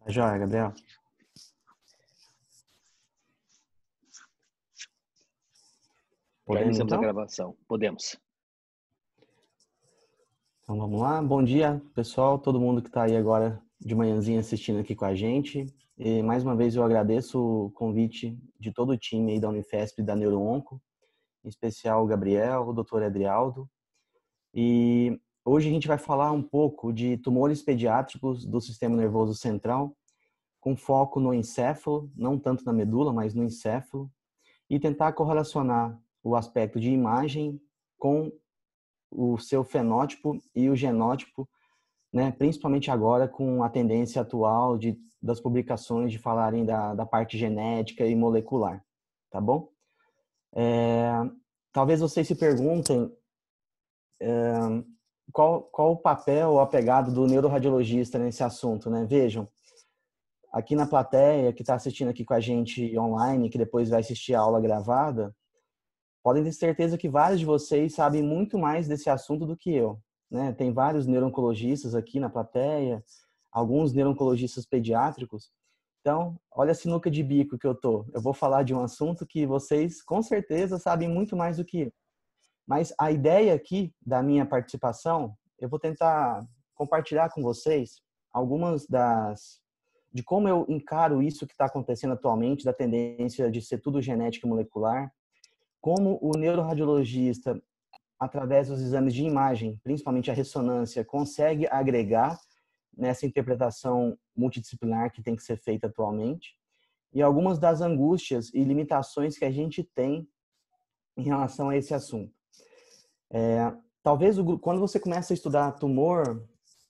Tá joia, Gabriel. Podemos, então? a gravação. Podemos. Então vamos lá. Bom dia, pessoal, todo mundo que está aí agora de manhãzinha assistindo aqui com a gente. E mais uma vez eu agradeço o convite de todo o time aí da Unifesp e da NeuroOnco, em especial o Gabriel, o Dr. Adrialdo. E hoje a gente vai falar um pouco de tumores pediátricos do sistema nervoso central, com foco no encéfalo, não tanto na medula, mas no encéfalo, e tentar correlacionar o aspecto de imagem com o seu fenótipo e o genótipo, né, principalmente agora com a tendência atual de, das publicações de falarem da, da parte genética e molecular, tá bom? É, talvez vocês se perguntem é, qual, qual o papel ou a pegada do neuroradiologista nesse assunto, né? Vejam, aqui na plateia que está assistindo aqui com a gente online, que depois vai assistir a aula gravada, podem ter certeza que vários de vocês sabem muito mais desse assunto do que eu. Né? Tem vários neurologistas aqui na plateia, alguns neurologistas pediátricos. Então, olha a sinuca de bico que eu tô. Eu vou falar de um assunto que vocês com certeza sabem muito mais do que eu. Mas a ideia aqui da minha participação, eu vou tentar compartilhar com vocês algumas das de como eu encaro isso que está acontecendo atualmente, da tendência de ser tudo genética molecular, como o neuroradiologista, através dos exames de imagem, principalmente a ressonância, consegue agregar nessa interpretação multidisciplinar que tem que ser feita atualmente, e algumas das angústias e limitações que a gente tem em relação a esse assunto. É, talvez o, quando você começa a estudar tumor,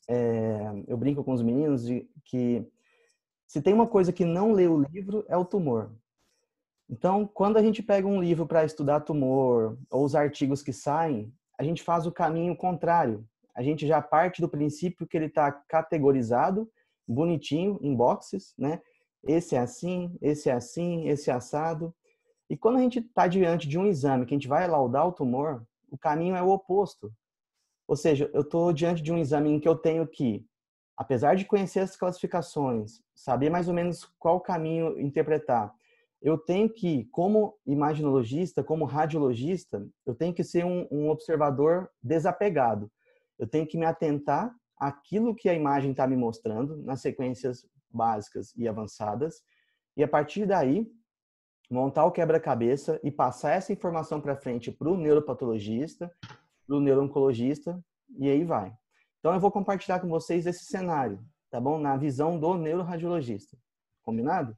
é, eu brinco com os meninos de que se tem uma coisa que não lê o livro é o tumor. Então, quando a gente pega um livro para estudar tumor ou os artigos que saem, a gente faz o caminho contrário. A gente já parte do princípio que ele está categorizado, bonitinho, em boxes, né? Esse é assim, esse é assim, esse é assado. E quando a gente está diante de um exame que a gente vai laudar o tumor, o caminho é o oposto. Ou seja, eu estou diante de um exame em que eu tenho que, apesar de conhecer as classificações, saber mais ou menos qual caminho interpretar, eu tenho que, como imaginologista, como radiologista, eu tenho que ser um, um observador desapegado. Eu tenho que me atentar àquilo que a imagem está me mostrando nas sequências básicas e avançadas, e a partir daí montar o quebra-cabeça e passar essa informação para frente para o neuropatologista, para o neurooncologista, e aí vai. Então eu vou compartilhar com vocês esse cenário, tá bom? Na visão do neuroradiologista. Combinado?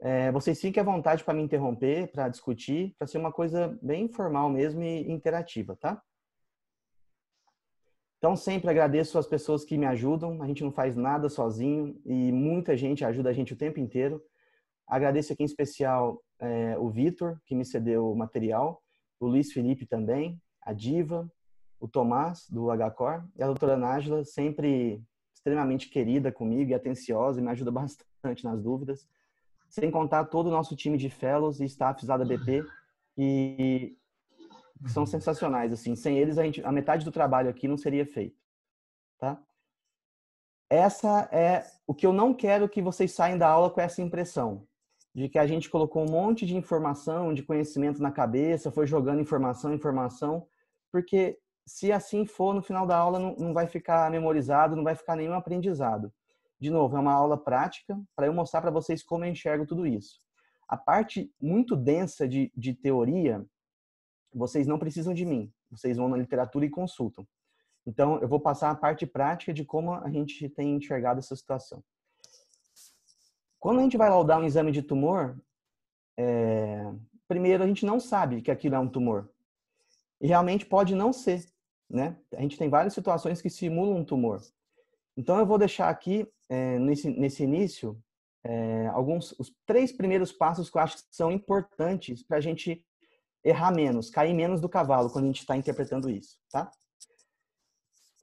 É, vocês fiquem à vontade para me interromper, para discutir, para ser uma coisa bem informal mesmo e interativa, tá? Então, sempre agradeço as pessoas que me ajudam. A gente não faz nada sozinho e muita gente ajuda a gente o tempo inteiro. Agradeço aqui em especial é, o Vitor, que me cedeu o material, o Luiz Felipe também, a Diva, o Tomás, do HCOR, e a doutora Nájila, sempre extremamente querida comigo e atenciosa e me ajuda bastante nas dúvidas sem contar todo o nosso time de fellows e staffs da BP, que são sensacionais, assim. Sem eles, a, gente, a metade do trabalho aqui não seria feito, tá? Essa é o que eu não quero que vocês saiam da aula com essa impressão de que a gente colocou um monte de informação, de conhecimento na cabeça, foi jogando informação, informação, porque se assim for, no final da aula não, não vai ficar memorizado, não vai ficar nenhum aprendizado. De novo, é uma aula prática para eu mostrar para vocês como eu enxergo tudo isso. A parte muito densa de, de teoria, vocês não precisam de mim. Vocês vão na literatura e consultam. Então, eu vou passar a parte prática de como a gente tem enxergado essa situação. Quando a gente vai laudar um exame de tumor, é... primeiro a gente não sabe que aquilo é um tumor. E realmente pode não ser, né? A gente tem várias situações que simulam um tumor. Então eu vou deixar aqui é, nesse, nesse início é, alguns os três primeiros passos que eu acho que são importantes para a gente errar menos, cair menos do cavalo quando a gente está interpretando isso, tá?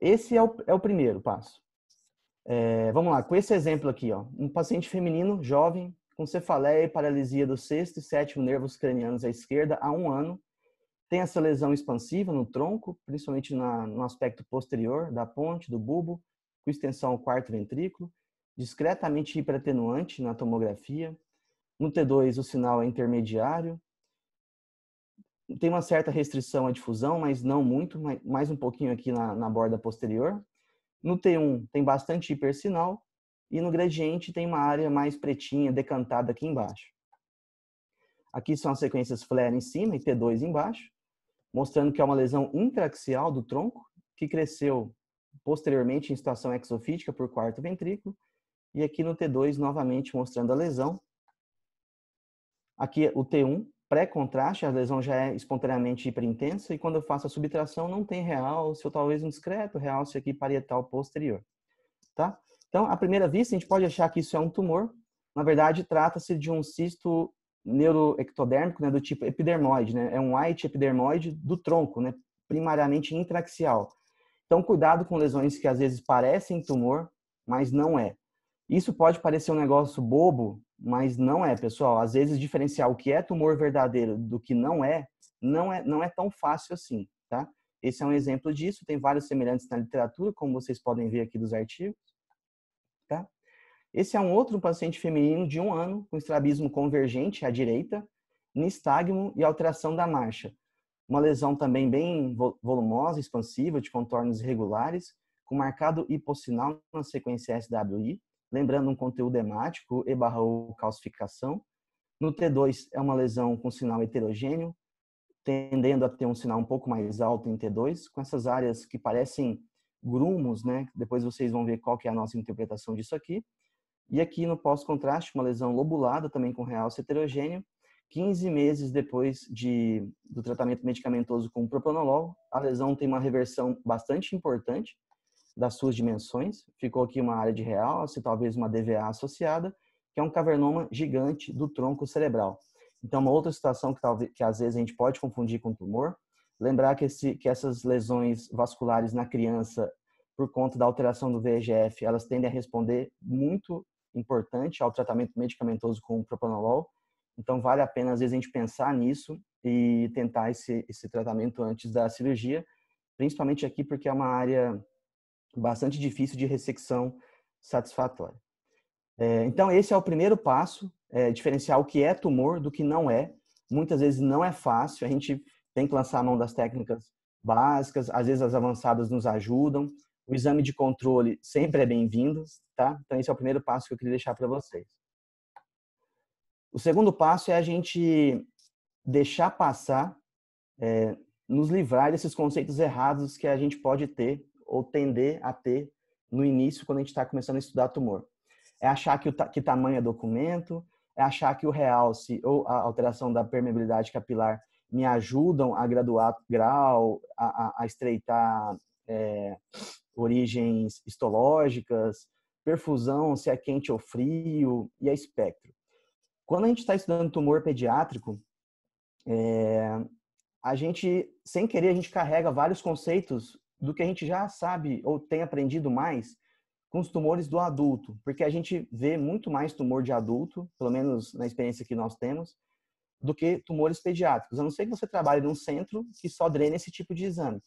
Esse é o, é o primeiro passo. É, vamos lá, com esse exemplo aqui, ó, um paciente feminino, jovem, com cefaleia e paralisia do sexto e sétimo nervos cranianos à esquerda há um ano, tem essa lesão expansiva no tronco, principalmente na, no aspecto posterior da ponte, do bulbo, com extensão ao quarto ventrículo, discretamente hiperatenuante na tomografia. No T2, o sinal é intermediário. Tem uma certa restrição à difusão, mas não muito, mais um pouquinho aqui na, na borda posterior. No T1, tem bastante hipersinal. E no gradiente, tem uma área mais pretinha, decantada aqui embaixo. Aqui são as sequências flare em cima e T2 embaixo, mostrando que é uma lesão intraxial do tronco, que cresceu posteriormente em situação exofítica por quarto ventrículo. E aqui no T2, novamente mostrando a lesão. Aqui o T1, pré-contraste, a lesão já é espontaneamente hiperintensa. E quando eu faço a subtração, não tem realce, ou talvez um discreto realce aqui parietal posterior. Tá? Então, à primeira vista, a gente pode achar que isso é um tumor. Na verdade, trata-se de um cisto neuroectodérmico, né, do tipo epidermoide, né? É um white epidermoide do tronco, né? Primariamente intraxial. Então, cuidado com lesões que às vezes parecem tumor, mas não é. Isso pode parecer um negócio bobo, mas não é, pessoal. Às vezes diferenciar o que é tumor verdadeiro do que não é, não é, não é tão fácil assim, tá? Esse é um exemplo disso. Tem vários semelhantes na literatura, como vocês podem ver aqui dos artigos, tá? Esse é um outro paciente feminino de um ano com estrabismo convergente à direita, nistagmo e alteração da marcha. Uma lesão também bem volumosa, expansiva, de contornos irregulares, com marcado hipossinal na sequência SWI, lembrando um conteúdo hemático e barra calcificação. No T2 é uma lesão com sinal heterogêneo, tendendo a ter um sinal um pouco mais alto em T2, com essas áreas que parecem grumos, né? Depois vocês vão ver qual que é a nossa interpretação disso aqui. E aqui no pós-contraste, uma lesão lobulada também com realce heterogêneo, 15 meses depois de, do tratamento medicamentoso com propranolol, a lesão tem uma reversão bastante importante das suas dimensões. Ficou aqui uma área de realce, talvez uma DVA associada, que é um cavernoma gigante do tronco cerebral. Então, uma outra situação que, talvez, que às vezes a gente pode confundir com tumor. Lembrar que, esse, que essas lesões vasculares na criança, por conta da alteração do VEGF, elas tendem a responder muito importante ao tratamento medicamentoso com propranolol então, vale a pena, às vezes, a gente pensar nisso e tentar esse, esse tratamento antes da cirurgia, principalmente aqui porque é uma área bastante difícil de ressecção satisfatória. É, então, esse é o primeiro passo, é, diferenciar o que é tumor do que não é. Muitas vezes não é fácil, a gente tem que lançar a mão das técnicas básicas, às vezes as avançadas nos ajudam. O exame de controle sempre é bem-vindo, tá? Então, esse é o primeiro passo que eu queria deixar para vocês. O segundo passo é a gente deixar passar, é, nos livrar desses conceitos errados que a gente pode ter ou tender a ter no início, quando a gente está começando a estudar tumor. É achar que, o, que tamanho é documento, é achar que o realce ou a alteração da permeabilidade capilar me ajudam a graduar grau, a, a, a estreitar é, origens histológicas, perfusão, se é quente ou frio, e a espectro. Quando a gente está estudando tumor pediátrico, é, a gente, sem querer, a gente carrega vários conceitos do que a gente já sabe ou tem aprendido mais com os tumores do adulto, porque a gente vê muito mais tumor de adulto, pelo menos na experiência que nós temos, do que tumores pediátricos. A não ser que você trabalhe num centro que só drena esse tipo de exame.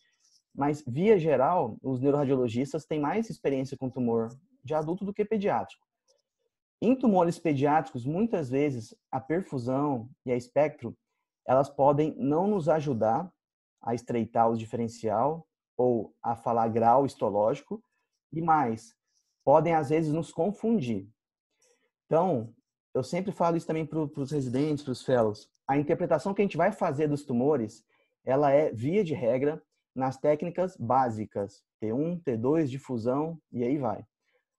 Mas, via geral, os neuroradiologistas têm mais experiência com tumor de adulto do que pediátrico. Em tumores pediátricos, muitas vezes a perfusão e a espectro, elas podem não nos ajudar a estreitar o diferencial ou a falar grau histológico e mais, podem às vezes nos confundir. Então, eu sempre falo isso também para os residentes, para os fellows. A interpretação que a gente vai fazer dos tumores, ela é via de regra nas técnicas básicas, T1, T2, difusão e aí vai.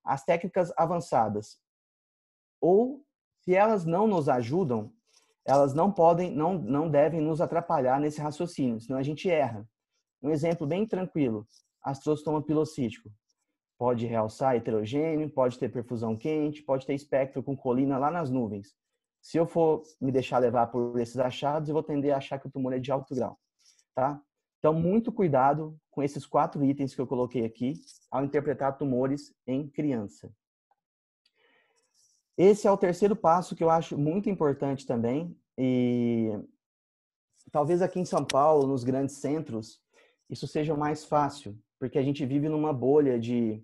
As técnicas avançadas, ou se elas não nos ajudam, elas não podem, não, não devem nos atrapalhar nesse raciocínio, senão a gente erra. Um exemplo bem tranquilo, astrostoma pilocítico. Pode realçar heterogêneo, pode ter perfusão quente, pode ter espectro com colina lá nas nuvens. Se eu for me deixar levar por esses achados, eu vou tender a achar que o tumor é de alto grau, tá? Então, muito cuidado com esses quatro itens que eu coloquei aqui ao interpretar tumores em criança. Esse é o terceiro passo que eu acho muito importante também. E talvez aqui em São Paulo, nos grandes centros, isso seja mais fácil, porque a gente vive numa bolha de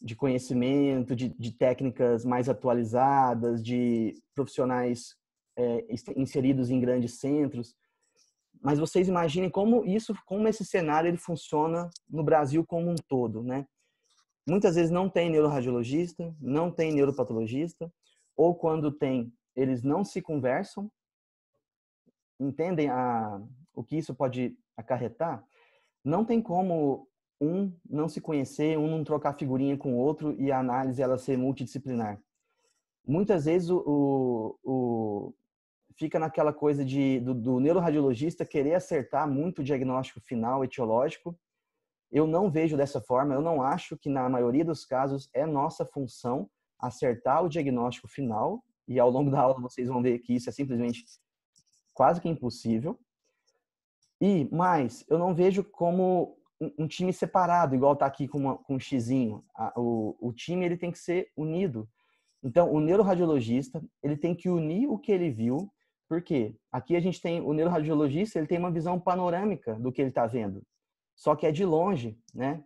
de conhecimento, de, de técnicas mais atualizadas, de profissionais é, inseridos em grandes centros. Mas vocês imaginem como isso, como esse cenário ele funciona no Brasil como um todo, né? Muitas vezes não tem neuroradiologista, não tem neuropatologista, ou quando tem, eles não se conversam, entendem a, o que isso pode acarretar. Não tem como um não se conhecer, um não trocar figurinha com o outro e a análise ela ser multidisciplinar. Muitas vezes o, o, fica naquela coisa de, do, do neuroradiologista querer acertar muito o diagnóstico final etiológico. Eu não vejo dessa forma, eu não acho que na maioria dos casos é nossa função acertar o diagnóstico final, e ao longo da aula vocês vão ver que isso é simplesmente quase que impossível. E mais, eu não vejo como um, time separado, igual tá aqui com, uma, com um xizinho. o, o time ele tem que ser unido. Então, o neuroradiologista, ele tem que unir o que ele viu, porque aqui a gente tem o neuroradiologista, ele tem uma visão panorâmica do que ele está vendo, só que é de longe, né?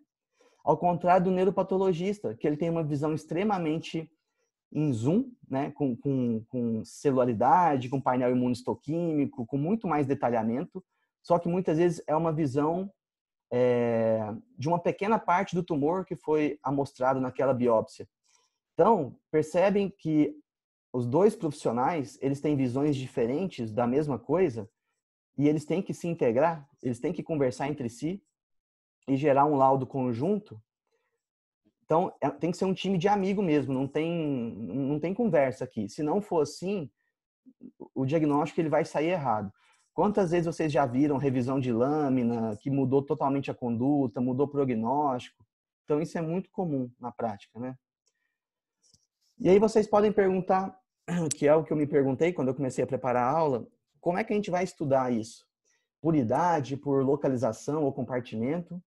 Ao contrário do neuropatologista, que ele tem uma visão extremamente em zoom, né? Com, com, com celularidade, com painel imunistoquímico, com muito mais detalhamento, só que muitas vezes é uma visão é, de uma pequena parte do tumor que foi amostrado naquela biópsia. Então, percebem que os dois profissionais, eles têm visões diferentes da mesma coisa e eles têm que se integrar, eles têm que conversar entre si e gerar um laudo conjunto. Então, é, tem que ser um time de amigo mesmo, não tem, não tem conversa aqui. Se não for assim, o diagnóstico ele vai sair errado. Quantas vezes vocês já viram revisão de lâmina que mudou totalmente a conduta, mudou o prognóstico? Então, isso é muito comum na prática, né? E aí vocês podem perguntar, que é o que eu me perguntei quando eu comecei a preparar a aula, como é que a gente vai estudar isso? Por idade, por localização ou compartimento?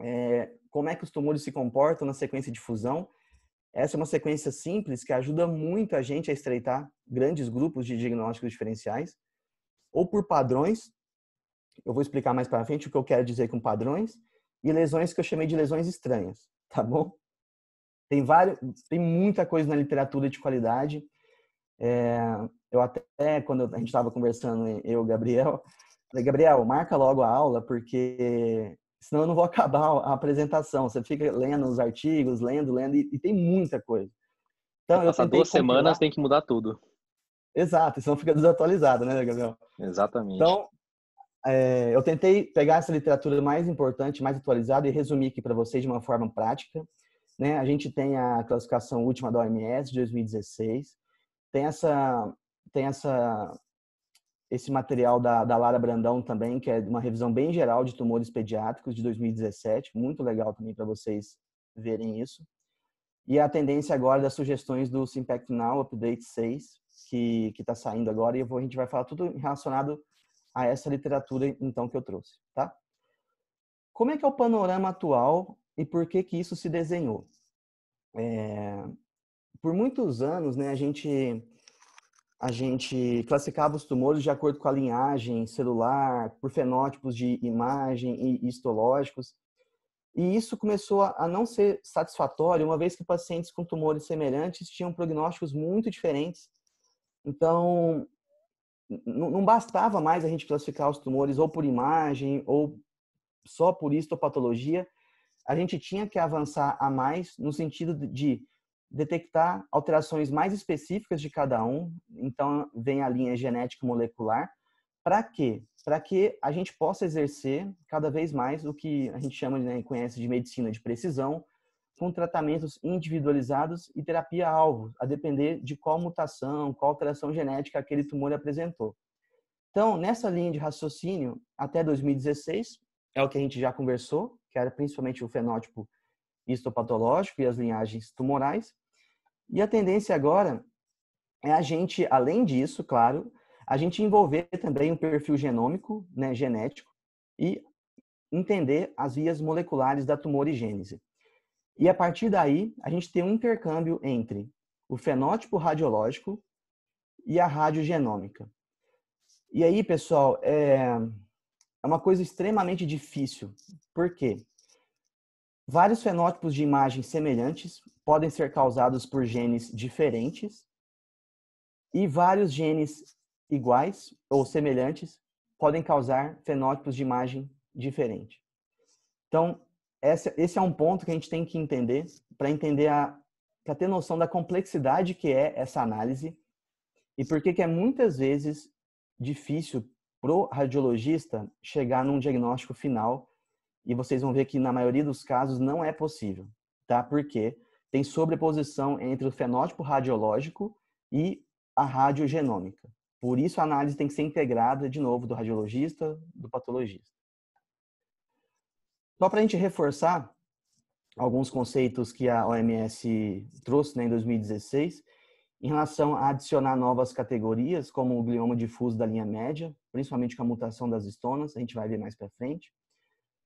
É, como é que os tumores se comportam na sequência de fusão? Essa é uma sequência simples que ajuda muito a gente a estreitar grandes grupos de diagnósticos diferenciais ou por padrões. Eu vou explicar mais para frente o que eu quero dizer com padrões e lesões que eu chamei de lesões estranhas, tá bom? Tem vários, tem muita coisa na literatura de qualidade. É, eu até quando a gente estava conversando eu e o Gabriel, falei Gabriel, marca logo a aula porque senão eu não vou acabar a apresentação. Você fica lendo os artigos, lendo, lendo e, e tem muita coisa. Então, eu duas semanas tem que mudar tudo. Exato, senão fica desatualizado, né, Gabriel? Exatamente. Então, é, eu tentei pegar essa literatura mais importante, mais atualizada e resumir aqui para vocês de uma forma prática. Né? A gente tem a classificação última da OMS de 2016, tem essa, tem essa, esse material da, da Lara Brandão também, que é uma revisão bem geral de tumores pediátricos de 2017, muito legal também para vocês verem isso. E a tendência agora das sugestões do Simpact Now Update 6, que está saindo agora e vou, a gente vai falar tudo relacionado a essa literatura então que eu trouxe, tá? Como é que é o panorama atual e por que que isso se desenhou? É, por muitos anos, né, a gente a gente classificava os tumores de acordo com a linhagem celular, por fenótipos de imagem e histológicos. E isso começou a não ser satisfatório, uma vez que pacientes com tumores semelhantes tinham prognósticos muito diferentes então, não bastava mais a gente classificar os tumores ou por imagem ou só por histopatologia. A gente tinha que avançar a mais no sentido de detectar alterações mais específicas de cada um. Então, vem a linha genética molecular. Para quê? Para que a gente possa exercer cada vez mais o que a gente chama, né, conhece de medicina de precisão, com tratamentos individualizados e terapia-alvo, a depender de qual mutação, qual alteração genética aquele tumor apresentou. Então, nessa linha de raciocínio, até 2016, é o que a gente já conversou, que era principalmente o fenótipo histopatológico e as linhagens tumorais. E a tendência agora é a gente, além disso, claro, a gente envolver também um perfil genômico, né, genético, e entender as vias moleculares da tumorigênese. E a partir daí, a gente tem um intercâmbio entre o fenótipo radiológico e a radiogenômica. E aí, pessoal, é, é uma coisa extremamente difícil. Por quê? Vários fenótipos de imagem semelhantes podem ser causados por genes diferentes e vários genes iguais ou semelhantes podem causar fenótipos de imagem diferente. Então, esse é um ponto que a gente tem que entender para entender a para ter noção da complexidade que é essa análise e por que é muitas vezes difícil pro radiologista chegar num diagnóstico final e vocês vão ver que na maioria dos casos não é possível, tá? Porque tem sobreposição entre o fenótipo radiológico e a radiogenômica. Por isso a análise tem que ser integrada de novo do radiologista, do patologista. Só para a gente reforçar alguns conceitos que a OMS trouxe né, em 2016, em relação a adicionar novas categorias, como o glioma difuso da linha média, principalmente com a mutação das estonas, a gente vai ver mais para frente.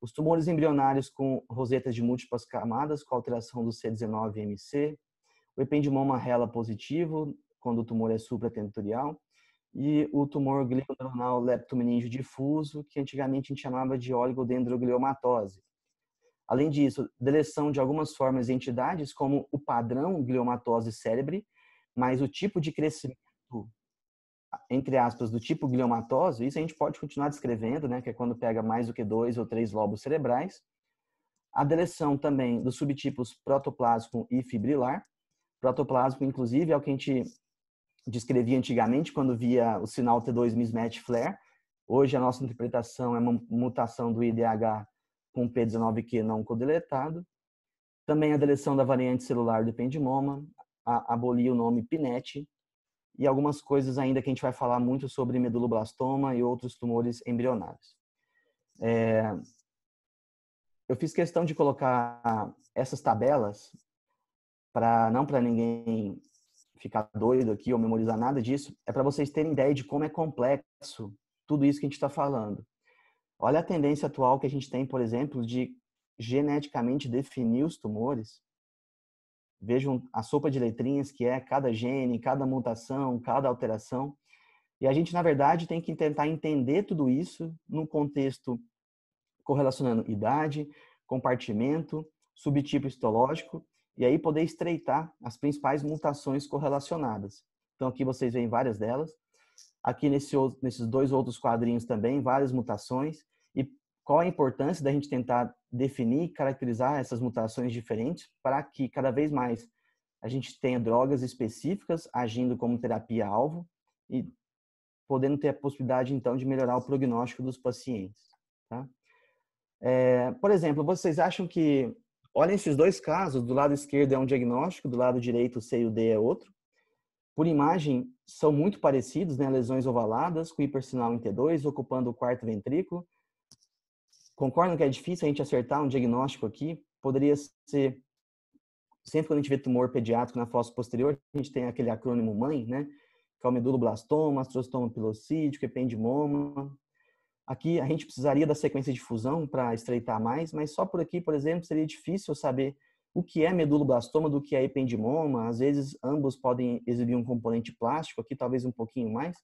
Os tumores embrionários com rosetas de múltiplas camadas, com alteração do C19MC. O ependimoma rela positivo, quando o tumor é supratentorial. E o tumor glioneuronal leptomeningio difuso, que antigamente a gente chamava de oligodendrogliomatose. Além disso, deleção de algumas formas de entidades, como o padrão gliomatose cérebre, mas o tipo de crescimento, entre aspas, do tipo gliomatose, isso a gente pode continuar descrevendo, né, que é quando pega mais do que dois ou três lobos cerebrais. A deleção também dos subtipos protoplásmico e fibrilar. Protoplásmico, inclusive, é o que a gente descrevia antigamente quando via o sinal T2 mismatch flare. Hoje a nossa interpretação é uma mutação do IDH com P19Q não codeletado. Também a deleção da variante celular do ependimoma, abolir o nome PINET e algumas coisas ainda que a gente vai falar muito sobre meduloblastoma e outros tumores embrionários. É... Eu fiz questão de colocar essas tabelas para não para ninguém ficar doido aqui ou memorizar nada disso, é para vocês terem ideia de como é complexo tudo isso que a gente está falando. Olha a tendência atual que a gente tem, por exemplo, de geneticamente definir os tumores Vejam a sopa de letrinhas que é cada gene, cada mutação, cada alteração. E a gente, na verdade, tem que tentar entender tudo isso no contexto correlacionando idade, compartimento, subtipo histológico, e aí poder estreitar as principais mutações correlacionadas. Então, aqui vocês veem várias delas. Aqui nesse, nesses dois outros quadrinhos também, várias mutações. E qual a importância da gente tentar definir e caracterizar essas mutações diferentes para que cada vez mais a gente tenha drogas específicas agindo como terapia-alvo e podendo ter a possibilidade, então, de melhorar o prognóstico dos pacientes. Tá? É, por exemplo, vocês acham que, olhem esses dois casos, do lado esquerdo é um diagnóstico, do lado direito o C e o D é outro. Por imagem, são muito parecidos, né? lesões ovaladas, com hipersinal em T2, ocupando o quarto ventrículo, Concordam que é difícil a gente acertar um diagnóstico aqui? Poderia ser, sempre quando a gente vê tumor pediátrico na fossa posterior, a gente tem aquele acrônimo MANH, né? Que é o meduloblastoma, astrostoma pilocídico, ependimoma. Aqui a gente precisaria da sequência de fusão para estreitar mais, mas só por aqui, por exemplo, seria difícil saber o que é meduloblastoma do que é ependimoma. Às vezes ambos podem exibir um componente plástico, aqui talvez um pouquinho mais.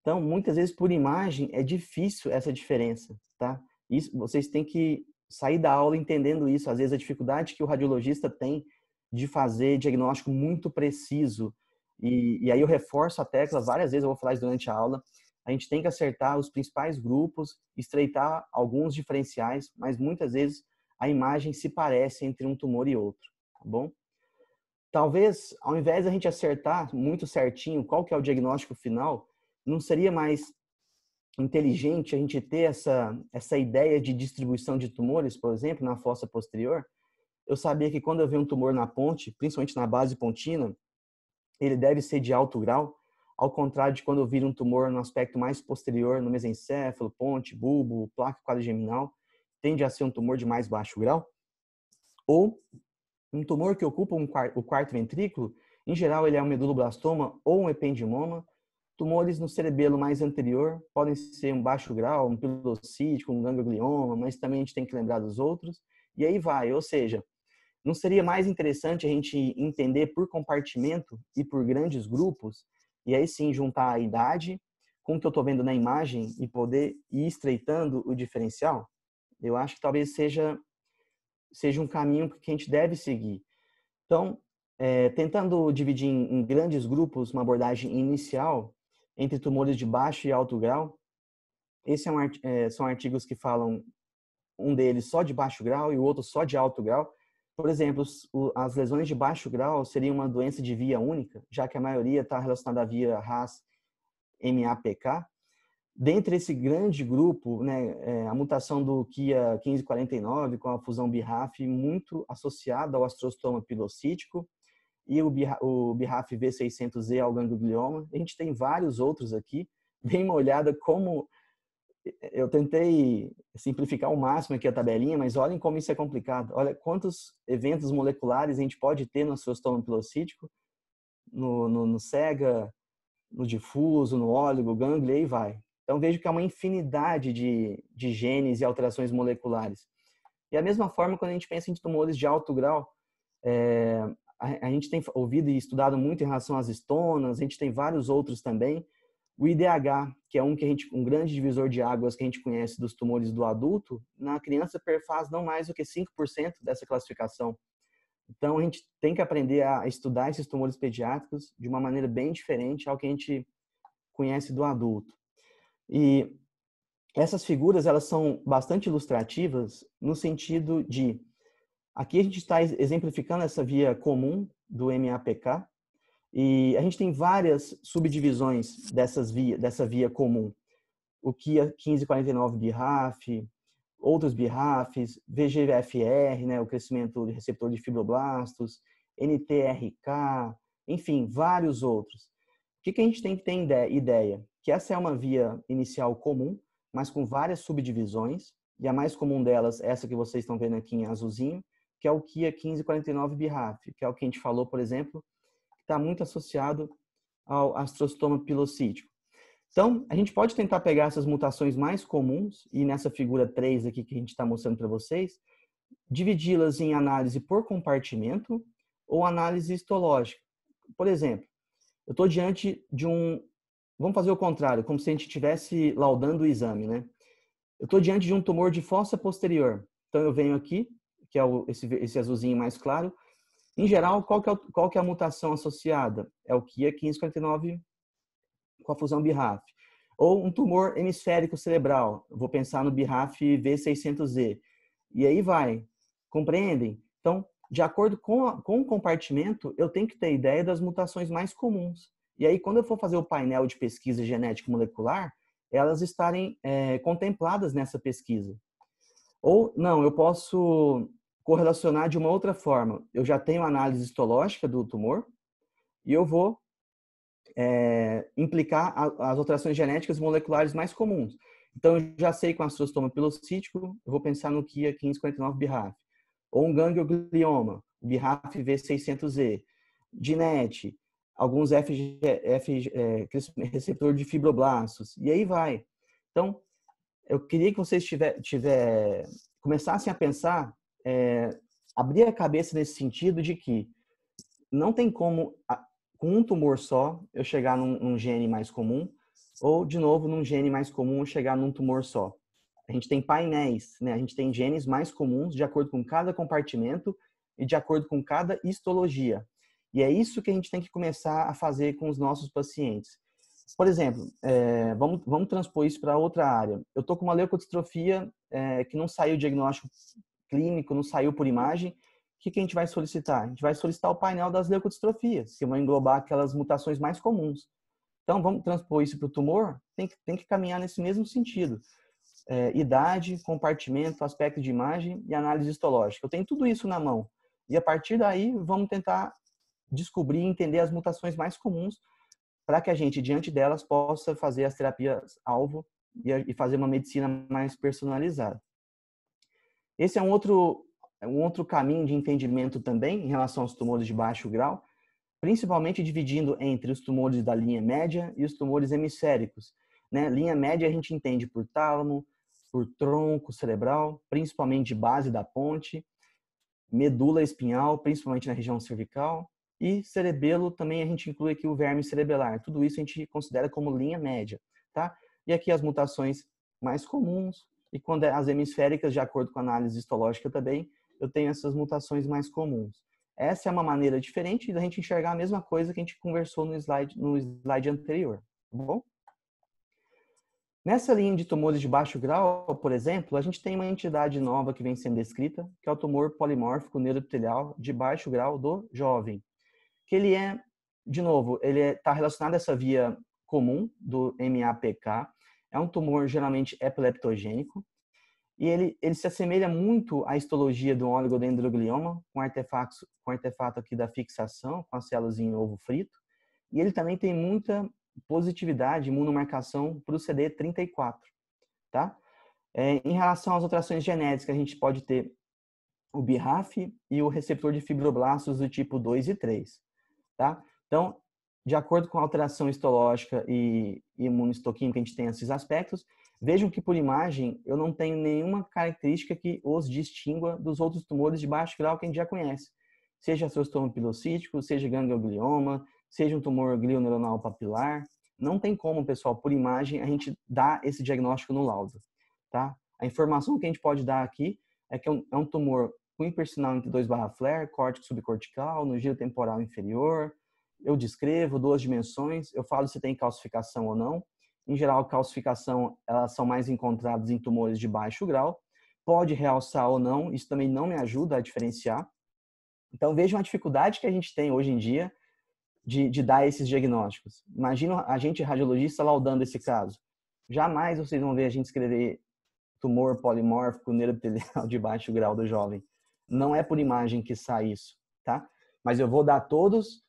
Então, muitas vezes por imagem é difícil essa diferença, tá? Isso, vocês têm que sair da aula entendendo isso. Às vezes a dificuldade que o radiologista tem de fazer diagnóstico muito preciso. E, e aí eu reforço a tecla várias vezes, eu vou falar isso durante a aula. A gente tem que acertar os principais grupos, estreitar alguns diferenciais, mas muitas vezes a imagem se parece entre um tumor e outro, tá bom? Talvez, ao invés de a gente acertar muito certinho qual que é o diagnóstico final, não seria mais inteligente a gente ter essa, essa ideia de distribuição de tumores, por exemplo, na fossa posterior, eu sabia que quando eu vejo um tumor na ponte, principalmente na base pontina, ele deve ser de alto grau, ao contrário de quando eu viro um tumor no aspecto mais posterior, no mesencéfalo, ponte, bulbo, placa quadrigeminal, tende a ser um tumor de mais baixo grau. Ou um tumor que ocupa um quarto, o quarto ventrículo, em geral ele é um meduloblastoma ou um ependimoma, Tumores no cerebelo mais anterior podem ser um baixo grau, um pilocítico, um ganglioma, mas também a gente tem que lembrar dos outros. E aí vai, ou seja, não seria mais interessante a gente entender por compartimento e por grandes grupos, e aí sim juntar a idade com o que eu estou vendo na imagem e poder ir estreitando o diferencial? Eu acho que talvez seja seja um caminho que a gente deve seguir. Então, é, tentando dividir em, grandes grupos uma abordagem inicial entre tumores de baixo e alto grau, esses é um, é, são artigos que falam um deles só de baixo grau e o outro só de alto grau. Por exemplo, as lesões de baixo grau seriam uma doença de via única, já que a maioria está relacionada à via RAS MAPK. Dentre esse grande grupo, né, é, a mutação do KIA 1549 com a fusão BRAF muito associada ao astrostoma pilocítico e o, o BRAF V600E ao ganglioma. A gente tem vários outros aqui. Dê uma olhada como eu tentei simplificar ao máximo aqui a tabelinha, mas olhem como isso é complicado. Olha quantos eventos moleculares a gente pode ter no astrostoma pilocítico, no, no, no SEGA, no difuso, no óligo, gânglio, e aí vai. Então vejo que há uma infinidade de, de genes e alterações moleculares. E a mesma forma quando a gente pensa em tumores de alto grau, é, a, a, gente tem ouvido e estudado muito em relação às estonas, a gente tem vários outros também. O IDH, que é um que a gente, um grande divisor de águas que a gente conhece dos tumores do adulto, na criança perfaz não mais do que 5% dessa classificação. Então a gente tem que aprender a estudar esses tumores pediátricos de uma maneira bem diferente ao que a gente conhece do adulto. E essas figuras elas são bastante ilustrativas no sentido de aqui a gente está exemplificando essa via comum do MAPK e a gente tem várias subdivisões dessas via, dessa via comum. O KIA 1549 BRAF, outros BRAFs, VGFR, né, o crescimento de receptor de fibroblastos, NTRK, enfim, vários outros. O que, que a gente tem que ter ideia? que essa é uma via inicial comum, mas com várias subdivisões, e a mais comum delas, essa que vocês estão vendo aqui em azulzinho, que é o KIA 1549 BRAF, que é o que a gente falou, por exemplo, está muito associado ao astrostoma pilocítico. Então, a gente pode tentar pegar essas mutações mais comuns, e nessa figura 3 aqui que a gente está mostrando para vocês, dividi-las em análise por compartimento ou análise histológica. Por exemplo, eu estou diante de um Vamos fazer o contrário, como se a gente estivesse laudando o exame, né? Eu estou diante de um tumor de fossa posterior. Então, eu venho aqui, que é esse, esse azulzinho mais claro. Em geral, qual que, é, qual que é a mutação associada? É o KIA 1549 com a fusão BRAF. Ou um tumor hemisférico cerebral. Vou pensar no BRAF V600Z. E aí vai. Compreendem? Então, de acordo com, a, com o compartimento, eu tenho que ter ideia das mutações mais comuns. E aí, quando eu for fazer o painel de pesquisa genética molecular, elas estarem é, contempladas nessa pesquisa. Ou, não, eu posso correlacionar de uma outra forma. Eu já tenho análise histológica do tumor e eu vou é, implicar as alterações genéticas moleculares mais comuns. Então, eu já sei com astrostoma pilocítico, eu vou pensar no KIA 1549 BRAF. Ou um ganglioglioma, BRAF V600Z. DINET, alguns FG, F, é, receptor de fibroblastos, e aí vai. Então, eu queria que vocês tiver, tiver, começassem a pensar, é, abrir a cabeça nesse sentido de que não tem como, com um tumor só, eu chegar num, num gene mais comum, ou, de novo, num gene mais comum, chegar num tumor só. A gente tem painéis, né? a gente tem genes mais comuns de acordo com cada compartimento e de acordo com cada histologia. E é isso que a gente tem que começar a fazer com os nossos pacientes. Por exemplo, é, vamos, vamos transpor isso para outra área. Eu estou com uma leucodistrofia é, que não saiu diagnóstico clínico, não saiu por imagem. O que, que a gente vai solicitar? A gente vai solicitar o painel das leucodistrofias, que vão englobar aquelas mutações mais comuns. Então, vamos transpor isso para o tumor? Tem que, tem que caminhar nesse mesmo sentido. É, idade, compartimento, aspecto de imagem e análise histológica. Eu tenho tudo isso na mão. E a partir daí, vamos tentar descobrir e entender as mutações mais comuns para que a gente, diante delas, possa fazer as terapias alvo e fazer uma medicina mais personalizada. Esse é um outro, um outro caminho de entendimento também em relação aos tumores de baixo grau, principalmente dividindo entre os tumores da linha média e os tumores hemisféricos. Né? Linha média a gente entende por tálamo, por tronco cerebral, principalmente de base da ponte, medula espinhal, principalmente na região cervical, e cerebelo também a gente inclui aqui o verme cerebelar. Tudo isso a gente considera como linha média, tá? E aqui as mutações mais comuns e quando é as hemisféricas, de acordo com a análise histológica também, eu tenho essas mutações mais comuns. Essa é uma maneira diferente da gente enxergar a mesma coisa que a gente conversou no slide, no slide anterior, tá bom? Nessa linha de tumores de baixo grau, por exemplo, a gente tem uma entidade nova que vem sendo descrita, que é o tumor polimórfico neuroepitelial de baixo grau do jovem, que ele é, de novo, ele está é, tá relacionado a essa via comum do MAPK, é um tumor geralmente epileptogênico, e ele, ele se assemelha muito à histologia do oligodendroglioma, com artefato, com artefato aqui da fixação, com as células em ovo frito, e ele também tem muita positividade, imunomarcação para o CD34, tá? É, em relação às alterações genéticas, a gente pode ter o BRAF e o receptor de fibroblastos do tipo 2 e 3, tá? Então, de acordo com a alteração histológica e imunohistoquímica, a gente tem esses aspectos. Vejam que por imagem eu não tenho nenhuma característica que os distingua dos outros tumores de baixo grau que a gente já conhece. Seja astrostoma pilocítico, seja ganglioglioma, seja um tumor glioneuronal papilar. Não tem como, pessoal, por imagem, a gente dar esse diagnóstico no laudo, tá? A informação que a gente pode dar aqui é que é um, é um tumor com hipersinal entre 2 barra flare, córtex subcortical, no giro temporal inferior. Eu descrevo duas dimensões, eu falo se tem calcificação ou não. Em geral, calcificação, elas são mais encontradas em tumores de baixo grau. Pode realçar ou não, isso também não me ajuda a diferenciar. Então, vejam a dificuldade que a gente tem hoje em dia de, de dar esses diagnósticos. Imagina a gente, radiologista, laudando esse caso. Jamais vocês vão ver a gente escrever tumor polimórfico neuroepitelial de baixo grau do jovem. Não é por imagem que sai isso, tá? Mas eu vou dar todos,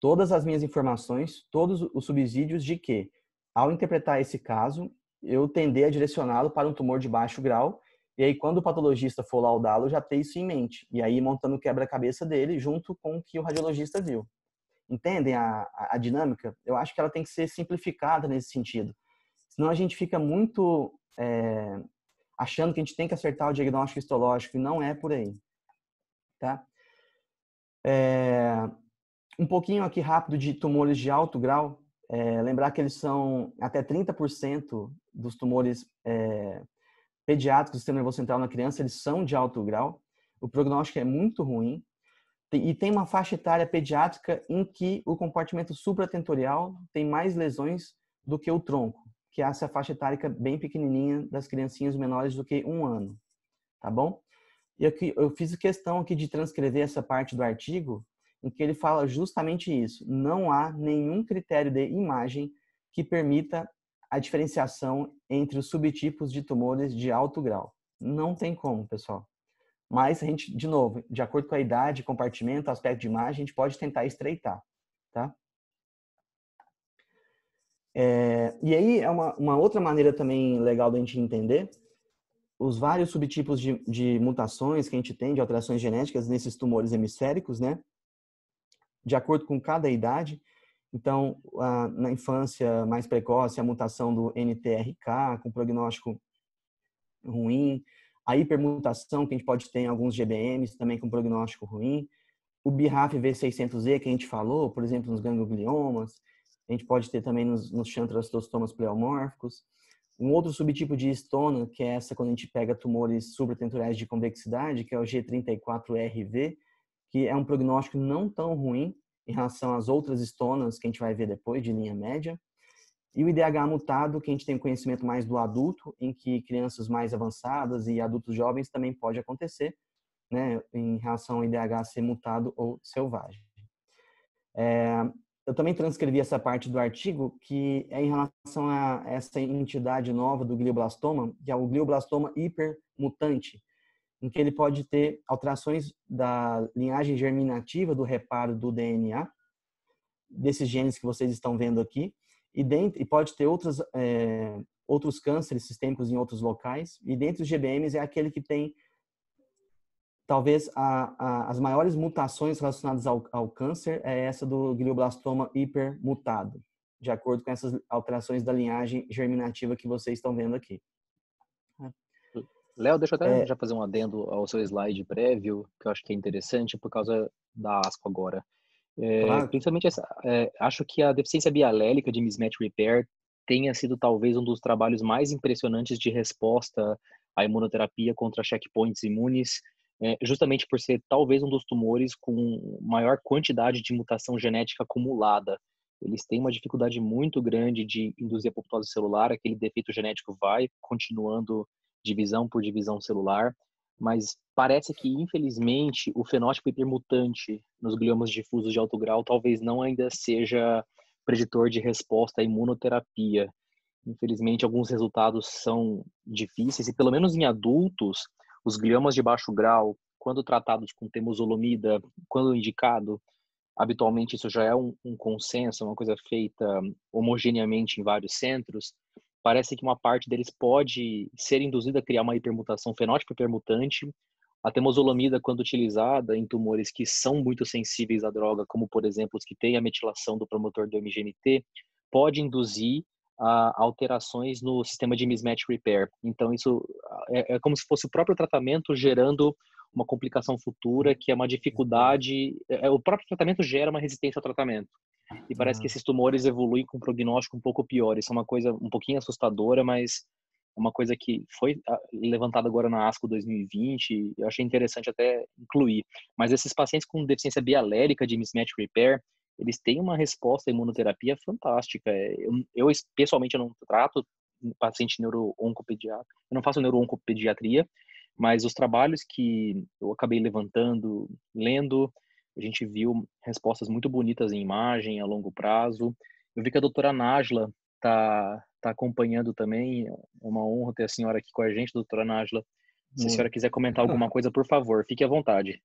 todas as minhas informações, todos os subsídios de que, ao interpretar esse caso, eu tender a direcioná-lo para um tumor de baixo grau e aí, quando o patologista for laudá-lo, já ter isso em mente. E aí, montando o quebra-cabeça dele junto com o que o radiologista viu entendem a, a, dinâmica? Eu acho que ela tem que ser simplificada nesse sentido. Senão a gente fica muito é, achando que a gente tem que acertar o diagnóstico histológico e não é por aí. Tá? É, um pouquinho aqui rápido de tumores de alto grau. É, lembrar que eles são até 30% dos tumores é, pediátricos do sistema nervoso central na criança, eles são de alto grau. O prognóstico é muito ruim. E tem uma faixa etária pediátrica em que o compartimento supratentorial tem mais lesões do que o tronco, que é essa faixa etária bem pequenininha das criancinhas menores do que um ano, tá bom? E aqui, eu fiz questão aqui de transcrever essa parte do artigo em que ele fala justamente isso. Não há nenhum critério de imagem que permita a diferenciação entre os subtipos de tumores de alto grau. Não tem como, pessoal. Mas a gente, de novo, de acordo com a idade, compartimento, aspecto de imagem, a gente pode tentar estreitar, tá? É, e aí é uma, uma outra maneira também legal da gente entender os vários subtipos de, de mutações que a gente tem, de alterações genéticas nesses tumores hemisféricos, né? De acordo com cada idade. Então, na infância mais precoce, a mutação do NTRK, com prognóstico ruim, a hipermutação que a gente pode ter em alguns GBMs, também com prognóstico ruim, o BRAF V600E que a gente falou, por exemplo, nos gangliomas, a gente pode ter também nos, nos chantrastostomas pleomórficos. Um outro subtipo de estona, que é essa quando a gente pega tumores supratentoriais de convexidade, que é o G34RV, que é um prognóstico não tão ruim em relação às outras estonas que a gente vai ver depois, de linha média. E o IDH mutado, que a gente tem conhecimento mais do adulto, em que crianças mais avançadas e adultos jovens também pode acontecer, né, em relação ao IDH ser mutado ou selvagem. É, eu também transcrevi essa parte do artigo que é em relação a essa entidade nova do glioblastoma, que é o glioblastoma hipermutante, em que ele pode ter alterações da linhagem germinativa do reparo do DNA, desses genes que vocês estão vendo aqui, e, dentro, e pode ter outros, é, outros cânceres sistêmicos em outros locais. E dentre os GBMs é aquele que tem talvez a, a, as maiores mutações relacionadas ao, ao, câncer é essa do glioblastoma hipermutado, de acordo com essas alterações da linhagem germinativa que vocês estão vendo aqui. Léo, deixa eu até é... já fazer um adendo ao seu slide prévio, que eu acho que é interessante por causa da ASCO agora. É, claro. Principalmente, essa, é, acho que a deficiência bialélica de mismatch repair tenha sido talvez um dos trabalhos mais impressionantes de resposta à imunoterapia contra checkpoints imunes é, justamente por ser talvez um dos tumores com maior quantidade de mutação genética acumulada. Eles têm uma dificuldade muito grande de induzir a apoptose celular, aquele defeito genético vai continuando divisão por divisão celular, mas parece que, infelizmente, o fenótipo hipermutante nos gliomas difusos de alto grau talvez não ainda seja preditor de resposta à imunoterapia. Infelizmente, alguns resultados são difíceis e, pelo menos em adultos, os gliomas de baixo grau, quando tratados com temozolomida, quando indicado, habitualmente isso já é um, um consenso, uma coisa feita homogeneamente em vários centros, parece que uma parte deles pode ser induzida a criar uma hipermutação fenótipo hipermutante. A temozolomida, quando utilizada em tumores que são muito sensíveis à droga, como por exemplo os que têm a metilação do promotor do MGMT, pode induzir a alterações no sistema de mismatch repair. Então isso é, é como se fosse o próprio tratamento gerando uma complicação futura que é uma dificuldade. É, é, o próprio tratamento gera uma resistência ao tratamento. E parece que esses tumores evoluem com um prognóstico um pouco pior. Isso é uma coisa um pouquinho assustadora, mas é uma coisa que foi ah, levantada agora na ASCO 2020. Eu achei interessante até incluir. Mas esses pacientes com deficiência bialérica de mismatch repair, eles têm uma resposta à imunoterapia fantástica. É, eu, eu pessoalmente, eu não trato paciente neuro-oncopediatra. Eu não faço neuro-oncopediatria, mas os trabalhos que eu acabei levantando, lendo, a gente viu respostas muito bonitas em imagem a longo prazo. Eu vi que a doutora Najla está tá acompanhando também. É uma honra ter a senhora aqui com a gente, doutora Najla. Se a senhora quiser comentar alguma coisa, por favor, fique à vontade.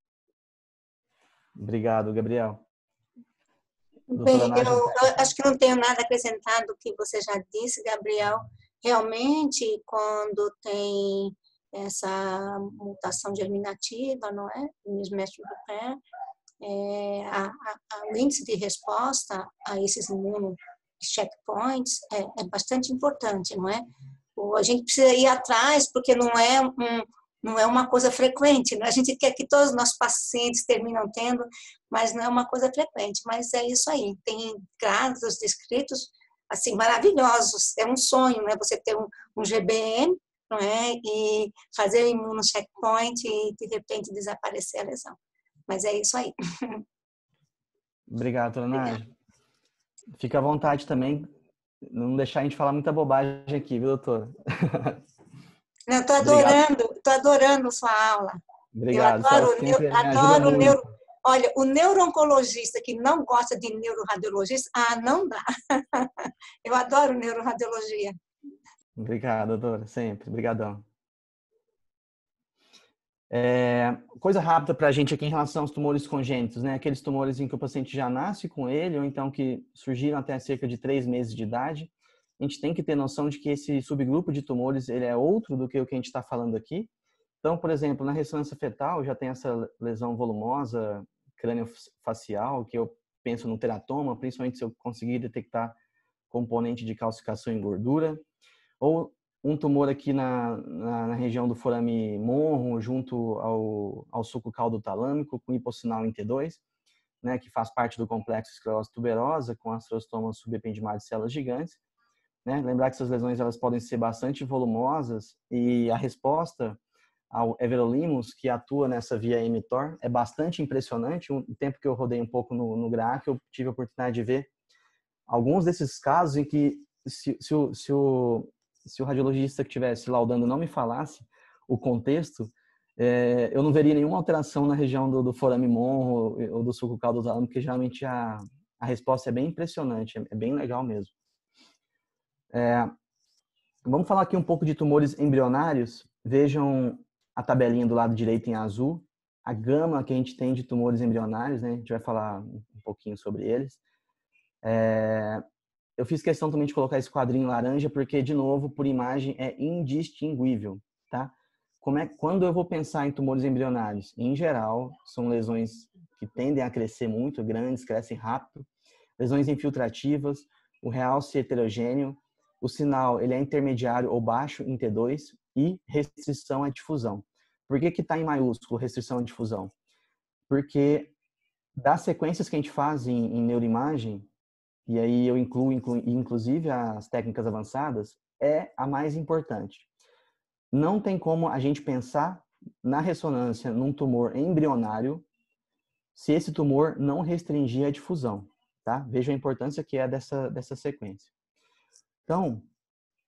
Obrigado, Gabriel. Bem, eu, eu, acho que não tenho nada acrescentado do que você já disse, Gabriel. Realmente, quando tem essa mutação germinativa, não é? Mismatch repair, é, a, a, o índice de resposta a esses checkpoints é, é, bastante importante, não é? a gente precisa ir atrás porque não é um, não é uma coisa frequente. Né? A gente quer que todos os nossos pacientes terminam tendo, mas não é uma coisa frequente. Mas é isso aí. Tem casos descritos assim maravilhosos. É um sonho, né? Você ter um, um GBM não é? E fazer o imuno checkpoint e de repente desaparecer a lesão. Mas é isso aí. Obrigado, Dona Fica à vontade também, não deixar a gente falar muita bobagem aqui, viu, doutora? Não, estou adorando, estou adorando sua aula. Obrigado. Eu adoro, eu adoro o neuro... Olha, o neuro-oncologista que não gosta de neuroradiologista, ah, não dá. Eu adoro neuroradiologia. Obrigado, doutora, sempre. Obrigadão. É, coisa rápida para a gente aqui em relação aos tumores congênitos, né? Aqueles tumores em que o paciente já nasce com ele, ou então que surgiram até cerca de três meses de idade. A gente tem que ter noção de que esse subgrupo de tumores ele é outro do que o que a gente está falando aqui. Então, por exemplo, na ressonância fetal já tem essa lesão volumosa crânio-facial, que eu penso no teratoma, principalmente se eu conseguir detectar componente de calcificação em gordura ou um tumor aqui na, na, na, região do forame monro, junto ao, ao suco caldo talâmico, com hipossinal em T2, né, que faz parte do complexo esclerose tuberosa, com astrostomas subependimários de células gigantes. Né? Lembrar que essas lesões elas podem ser bastante volumosas e a resposta ao everolimus, que atua nessa via mTOR, é bastante impressionante. Um tempo que eu rodei um pouco no, no GRAC, eu tive a oportunidade de ver alguns desses casos em que se, se, o, se o se o radiologista que estivesse laudando não me falasse o contexto, é, eu não veria nenhuma alteração na região do, do forame monro ou do suco caldo tálamo, porque geralmente a, a resposta é bem impressionante, é, é bem legal mesmo. É, vamos falar aqui um pouco de tumores embrionários. Vejam a tabelinha do lado direito em azul, a gama que a gente tem de tumores embrionários, né? A gente vai falar um pouquinho sobre eles. É, eu fiz questão também de colocar esse quadrinho laranja porque, de novo, por imagem é indistinguível, tá? Como é, quando eu vou pensar em tumores embrionários, em geral, são lesões que tendem a crescer muito, grandes, crescem rápido, lesões infiltrativas, o realce heterogêneo, o sinal ele é intermediário ou baixo em T2 e restrição à difusão. Por que está em maiúsculo restrição à difusão? Porque das sequências que a gente faz em, em neuroimagem, e aí eu incluo, inclusive as técnicas avançadas, é a mais importante. Não tem como a gente pensar na ressonância num tumor embrionário se esse tumor não restringir a difusão, tá? Veja a importância que é dessa, dessa sequência. Então,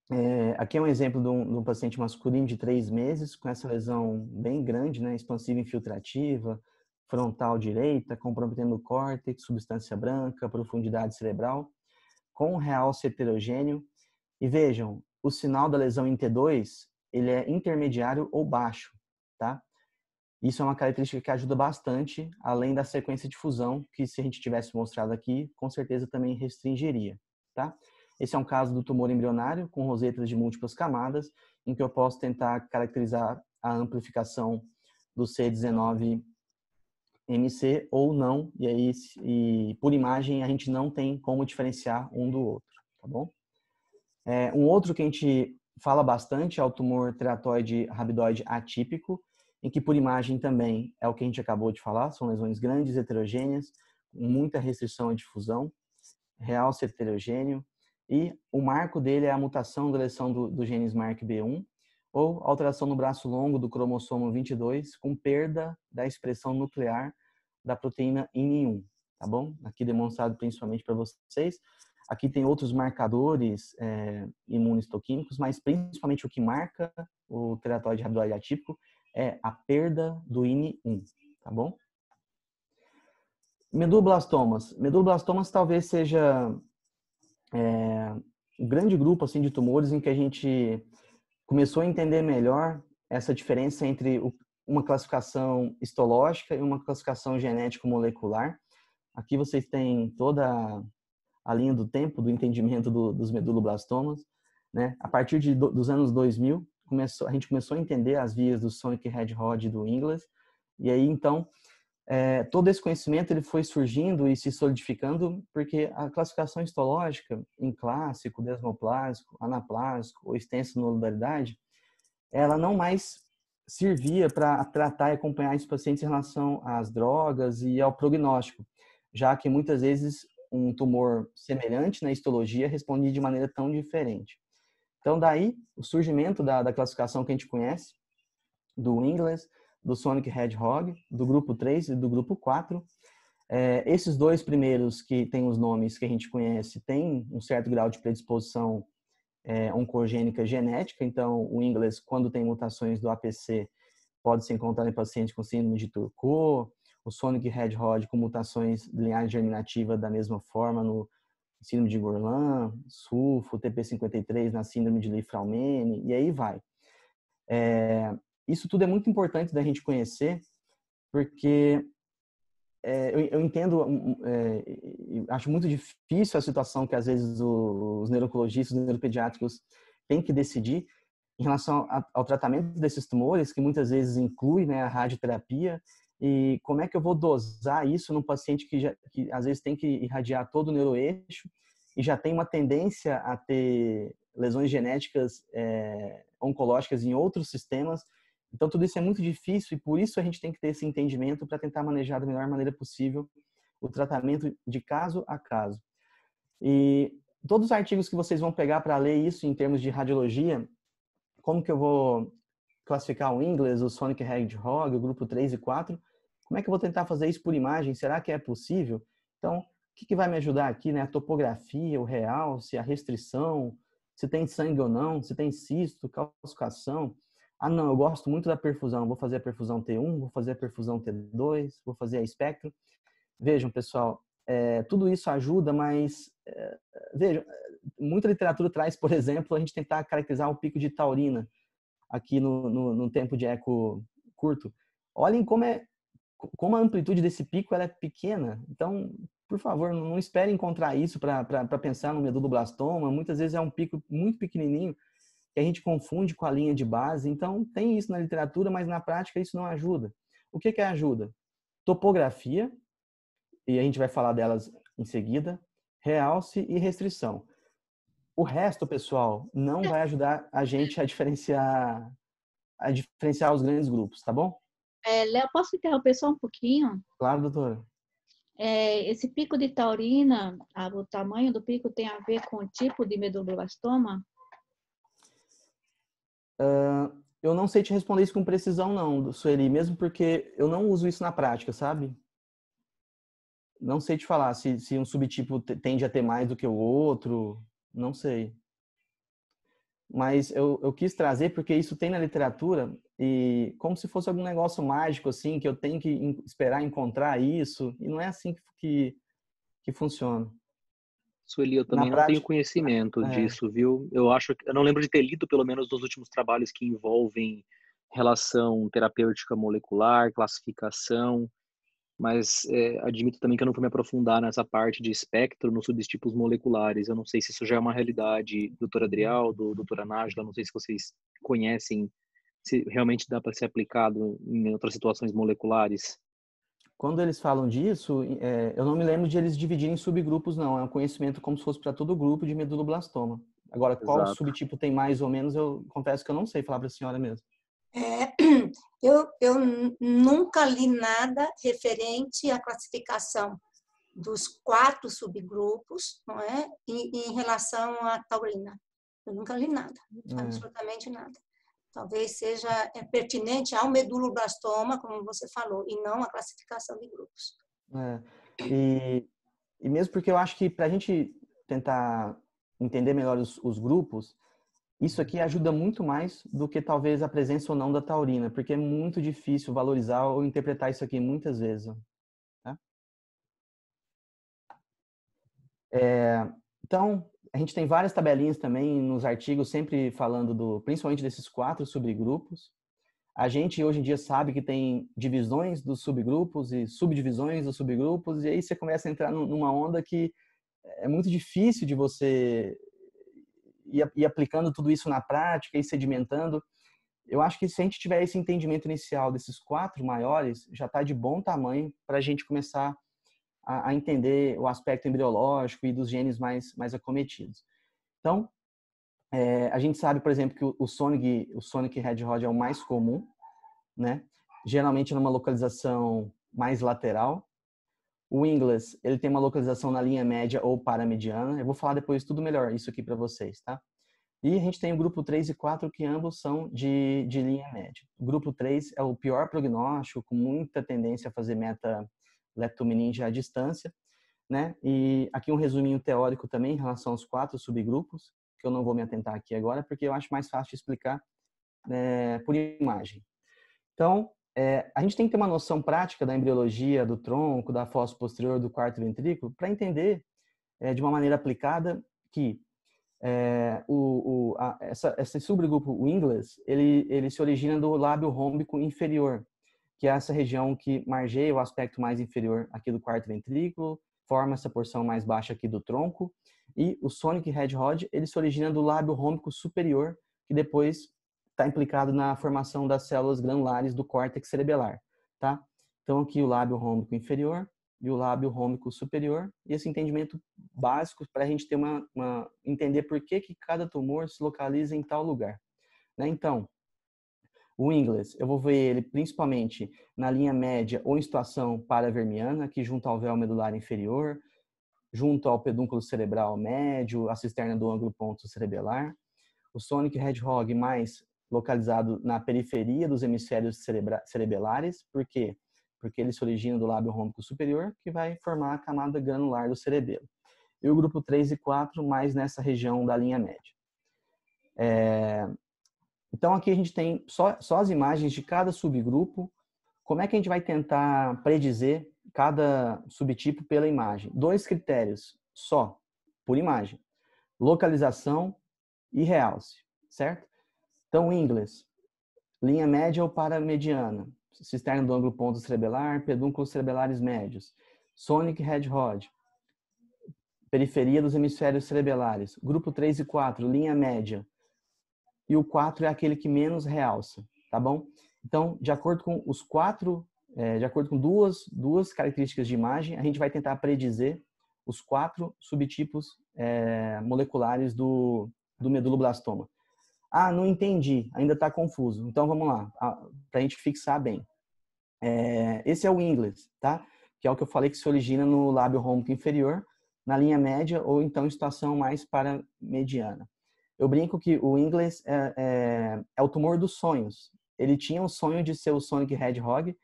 é, aqui é um exemplo de um, de um, paciente masculino de três meses com essa lesão bem grande, né, expansiva infiltrativa, frontal direita, comprometendo o córtex, substância branca, profundidade cerebral, com realce heterogêneo. E vejam, o sinal da lesão em T2, ele é intermediário ou baixo, tá? Isso é uma característica que ajuda bastante, além da sequência de fusão, que se a gente tivesse mostrado aqui, com certeza também restringiria, tá? Esse é um caso do tumor embrionário com rosetas de múltiplas camadas, em que eu posso tentar caracterizar a amplificação do C19MC ou não, e aí e por imagem a gente não tem como diferenciar um do outro, tá bom? É, um outro que a gente fala bastante é o tumor teratoide rabidoide atípico, em que por imagem também é o que a gente acabou de falar, são lesões grandes, heterogêneas, com muita restrição à difusão, realce heterogêneo, e o marco dele é a mutação da deleção do, do gene SMARC-B1 ou alteração no braço longo do cromossomo 22 com perda da expressão nuclear da proteína IN1, tá bom? Aqui demonstrado principalmente para vocês. Aqui tem outros marcadores é, imunistoquímicos, mas principalmente o que marca o teratoide rabidoide atípico é a perda do IN1, tá bom? Meduloblastomas. Meduloblastomas talvez seja é, um grande grupo assim de tumores em que a gente começou a entender melhor essa diferença entre uma classificação histológica e uma classificação genético-molecular. Aqui vocês têm toda a linha do tempo do entendimento do, dos meduloblastomas. Né? A partir de, dos anos 2000, começou, a gente começou a entender as vias do Sonic Hedgehog e do Ingles, e aí então é, todo esse conhecimento ele foi surgindo e se solidificando porque a classificação histológica em clássico, desmoplásico, anaplásico ou extensa nodalidade, ela não mais servia para tratar e acompanhar esses pacientes em relação às drogas e ao prognóstico, já que muitas vezes um tumor semelhante na histologia respondia de maneira tão diferente. Então, daí, o surgimento da, da classificação que a gente conhece, do Ingles, do Sonic Hedgehog, do grupo 3 e do grupo 4. É, esses dois primeiros, que têm os nomes que a gente conhece, têm um certo grau de predisposição é, oncogênica genética. Então, o inglês, quando tem mutações do APC, pode se encontrar em pacientes com síndrome de Turcot. O Sonic Hedgehog com mutações de linhagem germinativa da mesma forma no síndrome de Gorlin, SUFO, TP53 na síndrome de Li-Fraumeni, e aí vai. É, isso tudo é muito importante da gente conhecer, porque é, eu, eu, entendo, é, acho muito difícil a situação que às vezes os neurologistas, os neuropediátricos têm que decidir em relação ao tratamento desses tumores, que muitas vezes inclui né, a radioterapia, e como é que eu vou dosar isso num paciente que, já, que às vezes tem que irradiar todo o neuroeixo e já tem uma tendência a ter lesões genéticas é, oncológicas em outros sistemas então, tudo isso é muito difícil e por isso a gente tem que ter esse entendimento para tentar manejar da melhor maneira possível o tratamento de caso a caso. E todos os artigos que vocês vão pegar para ler isso em termos de radiologia, como que eu vou classificar o inglês, o Sonic Hedgehog, o grupo 3 e 4, como é que eu vou tentar fazer isso por imagem? Será que é possível? Então, o que, que vai me ajudar aqui? Né? A topografia, o real, se a restrição, se tem sangue ou não, se tem cisto, calcificação, ah, não, eu gosto muito da perfusão, vou fazer a perfusão T1, vou fazer a perfusão T2, vou fazer a espectro. Vejam, pessoal, é, tudo isso ajuda, mas é, vejam, muita literatura traz, por exemplo, a gente tentar caracterizar o pico de taurina aqui no, no, no tempo de eco curto. Olhem como é como a amplitude desse pico ela é pequena. Então, por favor, não espere encontrar isso para pensar no meduloblastoma. Muitas vezes é um pico muito pequenininho que a gente confunde com a linha de base. Então, tem isso na literatura, mas na prática isso não ajuda. O que, que ajuda? Topografia, e a gente vai falar delas em seguida, realce e restrição. O resto, pessoal, não vai ajudar a gente a diferenciar a diferenciar os grandes grupos, tá bom? É, Léo, posso interromper só um pouquinho? Claro, doutora. É, esse pico de taurina, o tamanho do pico tem a ver com o tipo de meduloblastoma? Uh, eu não sei te responder isso com precisão, não, Sueli, mesmo porque eu não uso isso na prática, sabe? Não sei te falar se, se um subtipo tende a ter mais do que o outro, não sei. Mas eu, eu quis trazer porque isso tem na literatura e como se fosse algum negócio mágico, assim, que eu tenho que esperar encontrar isso, e não é assim que, que funciona. Sueli, eu também Na não prática, tenho conhecimento é. disso, viu? Eu acho eu não lembro de ter lido pelo menos nos últimos trabalhos que envolvem relação terapêutica molecular, classificação, mas é, admito também que eu não fui me aprofundar nessa parte de espectro nos subtipos moleculares. Eu não sei se isso já é uma realidade, doutora Adrial, do doutora Nájila, não sei se vocês conhecem, se realmente dá para ser aplicado em outras situações moleculares quando eles falam disso, é, eu não me lembro de eles dividirem em subgrupos, não. É um conhecimento como se fosse para todo grupo de meduloblastoma. Agora, qual Exato. subtipo tem mais ou menos, eu confesso que eu não sei falar para a senhora mesmo. É, eu, eu nunca li nada referente à classificação dos quatro subgrupos, não é? E, em relação à taurina. Eu nunca li nada, é. absolutamente nada talvez seja é, pertinente ao meduloblastoma, como você falou, e não a classificação de grupos. É, e, e mesmo porque eu acho que para a gente tentar entender melhor os, os, grupos, isso aqui ajuda muito mais do que talvez a presença ou não da taurina, porque é muito difícil valorizar ou interpretar isso aqui muitas vezes. Tá? É, então, a gente tem várias tabelinhas também nos artigos, sempre falando do, principalmente desses quatro subgrupos. A gente hoje em dia sabe que tem divisões dos subgrupos e subdivisões dos subgrupos, e aí você começa a entrar numa onda que é muito difícil de você ir, aplicando tudo isso na prática e sedimentando. Eu acho que se a gente tiver esse entendimento inicial desses quatro maiores, já está de bom tamanho para a gente começar a, a entender o aspecto embriológico e dos genes mais, mais acometidos. Então, é, a gente sabe, por exemplo, que o, o Sonic, o Sonic Hedgehog é o mais comum, né? Geralmente numa localização mais lateral. O Ingles, ele tem uma localização na linha média ou paramediana. Eu vou falar depois tudo melhor isso aqui para vocês, tá? E a gente tem o grupo 3 e 4, que ambos são de, de linha média. O grupo 3 é o pior prognóstico, com muita tendência a fazer meta leptomeninge à distância, né? E aqui um resuminho teórico também em relação aos quatro subgrupos, que eu não vou me atentar aqui agora, porque eu acho mais fácil explicar é, por imagem. Então, é, a gente tem que ter uma noção prática da embriologia do tronco, da fossa posterior do quarto ventrículo, para entender é, de uma maneira aplicada que é, o, o, a, essa, esse subgrupo, o inglês, ele, ele se origina do lábio rômbico inferior, que é essa região que margeia o aspecto mais inferior aqui do quarto ventrículo, forma essa porção mais baixa aqui do tronco, e o Sonic Hedgehog, ele se origina do lábio rômbico superior, que depois está implicado na formação das células granulares do córtex cerebelar, tá? Então aqui o lábio rômbico inferior e o lábio rômbico superior, e esse entendimento básico para a gente ter uma, uma, entender por que, que cada tumor se localiza em tal lugar. Né? Então, o inglês, eu vou ver ele principalmente na linha média ou em situação paravermiana, aqui junto ao véu medular inferior, junto ao pedúnculo cerebral médio, a cisterna do ângulo ponto cerebelar. O Sonic Hedgehog mais localizado na periferia dos hemisférios cerebelares, por quê? Porque ele se origina do lábio rômbico superior, que vai formar a camada granular do cerebelo. E o grupo 3 e 4 mais nessa região da linha média. É, então, aqui a gente tem só, só as imagens de cada subgrupo. Como é que a gente vai tentar predizer cada subtipo pela imagem? Dois critérios só, por imagem. Localização e realce, certo? Então, inglês, linha média ou paramediana, cisterna do ângulo ponto cerebelar, pedúnculos cerebelares médios, Sonic Hedgehog, periferia dos hemisférios cerebelares, grupo 3 e 4, linha média, e o 4 é aquele que menos realça, tá bom? Então, de acordo com os quatro, é, de acordo com duas, duas características de imagem, a gente vai tentar predizer os quatro subtipos é, moleculares do, do meduloblastoma. Ah, não entendi, ainda está confuso. Então, vamos lá, para a gente fixar bem. É, esse é o inglês, tá? Que é o que eu falei que se origina no lábio rômbico inferior, na linha média ou então em situação mais para mediana. Eu brinco que o inglês é, é, é o tumor dos sonhos. Ele tinha o sonho de ser o Sonic Hedgehog,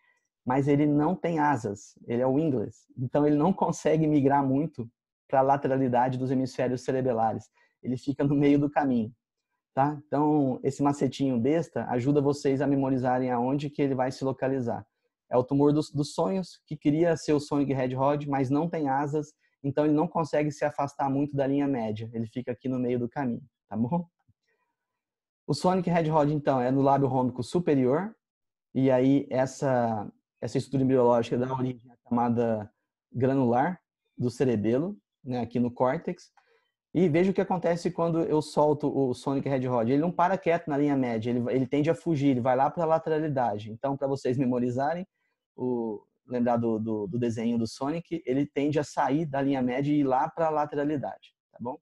mas ele não tem asas. Ele é o inglês. Então ele não consegue migrar muito para a lateralidade dos hemisférios cerebelares. Ele fica no meio do caminho. Tá? Então, esse macetinho besta ajuda vocês a memorizarem aonde que ele vai se localizar. É o tumor dos, dos sonhos, que queria ser o Sonic Hedgehog, mas não tem asas, então ele não consegue se afastar muito da linha média. Ele fica aqui no meio do caminho, tá bom? O Sonic Hedgehog, então, é no lábio rômbico superior, e aí essa, essa estrutura embriológica dá origem à camada granular do cerebelo, né, aqui no córtex, e veja o que acontece quando eu solto o Sonic Hedgehog. Ele não para quieto na linha média, ele, ele tende a fugir, ele vai lá para a lateralidade. Então, para vocês memorizarem, o, lembrar do, do, do, desenho do Sonic, ele tende a sair da linha média e ir lá para a lateralidade, tá bom?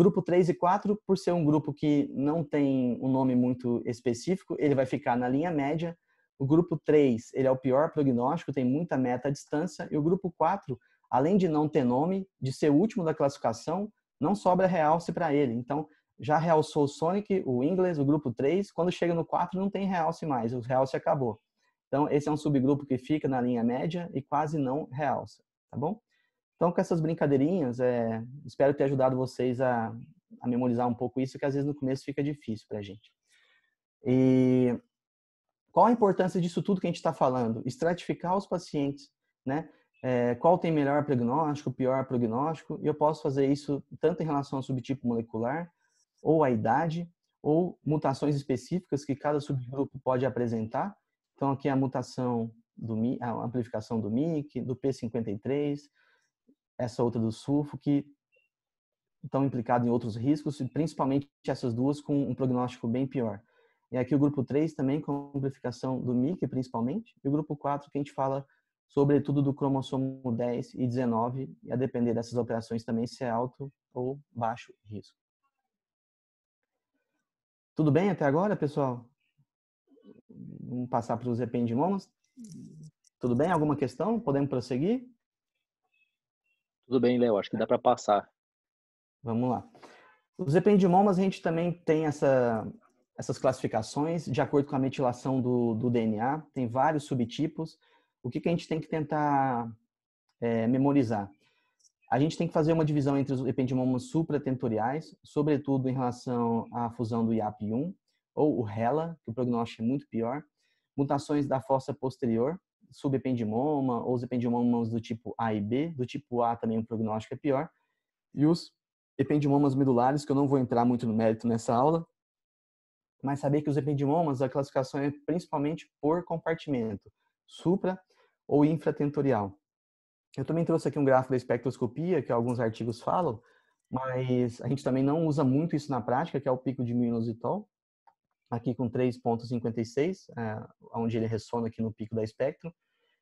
Grupo 3 e 4, por ser um grupo que não tem um nome muito específico, ele vai ficar na linha média. O grupo 3, ele é o pior prognóstico, tem muita meta à distância. E o grupo 4, além de não ter nome, de ser o último da classificação, não sobra realce para ele. Então, já realçou o Sonic, o inglês, o grupo 3. Quando chega no 4, não tem realce mais, o realce acabou. Então, esse é um subgrupo que fica na linha média e quase não realça, tá bom? Então, com essas brincadeirinhas, é, espero ter ajudado vocês a, a memorizar um pouco isso, que às vezes no começo fica difícil para a gente. E qual a importância disso tudo que a gente está falando? Estratificar os pacientes, né? É, qual tem melhor prognóstico, pior prognóstico, e eu posso fazer isso tanto em relação ao subtipo molecular, ou à idade, ou mutações específicas que cada subgrupo pode apresentar. Então, aqui é a mutação do a amplificação do MIC, do P53, essa outra do sulfo, que estão implicadas em outros riscos, e principalmente essas duas com um prognóstico bem pior. E aqui o grupo 3 também com amplificação do MIC, principalmente, e o grupo 4 que a gente fala sobretudo do cromossomo 10 e 19, e a depender dessas operações também se é alto ou baixo risco. Tudo bem até agora, pessoal? Vamos passar para os ependimomas. Tudo bem? Alguma questão? Podemos prosseguir? Tudo bem, Léo. Acho que dá para passar. Vamos lá. Os ependimomas, a gente também tem essa, essas classificações de acordo com a metilação do, do DNA. Tem vários subtipos o que, que a gente tem que tentar é, memorizar? A gente tem que fazer uma divisão entre os ependimomas supratentoriais, sobretudo em relação à fusão do IAP1, ou o HeLa, que o prognóstico é muito pior, mutações da fossa posterior, subependimoma, ou os ependimomas do tipo A e B, do tipo A também o prognóstico é pior, e os ependimomas medulares, que eu não vou entrar muito no mérito nessa aula, mas saber que os ependimomas, a classificação é principalmente por compartimento, supra ou infratentorial. Eu também trouxe aqui um gráfico da espectroscopia, que alguns artigos falam, mas a gente também não usa muito isso na prática, que é o pico de inositol, aqui com 3.56, é, onde ele ressona aqui no pico da espectro.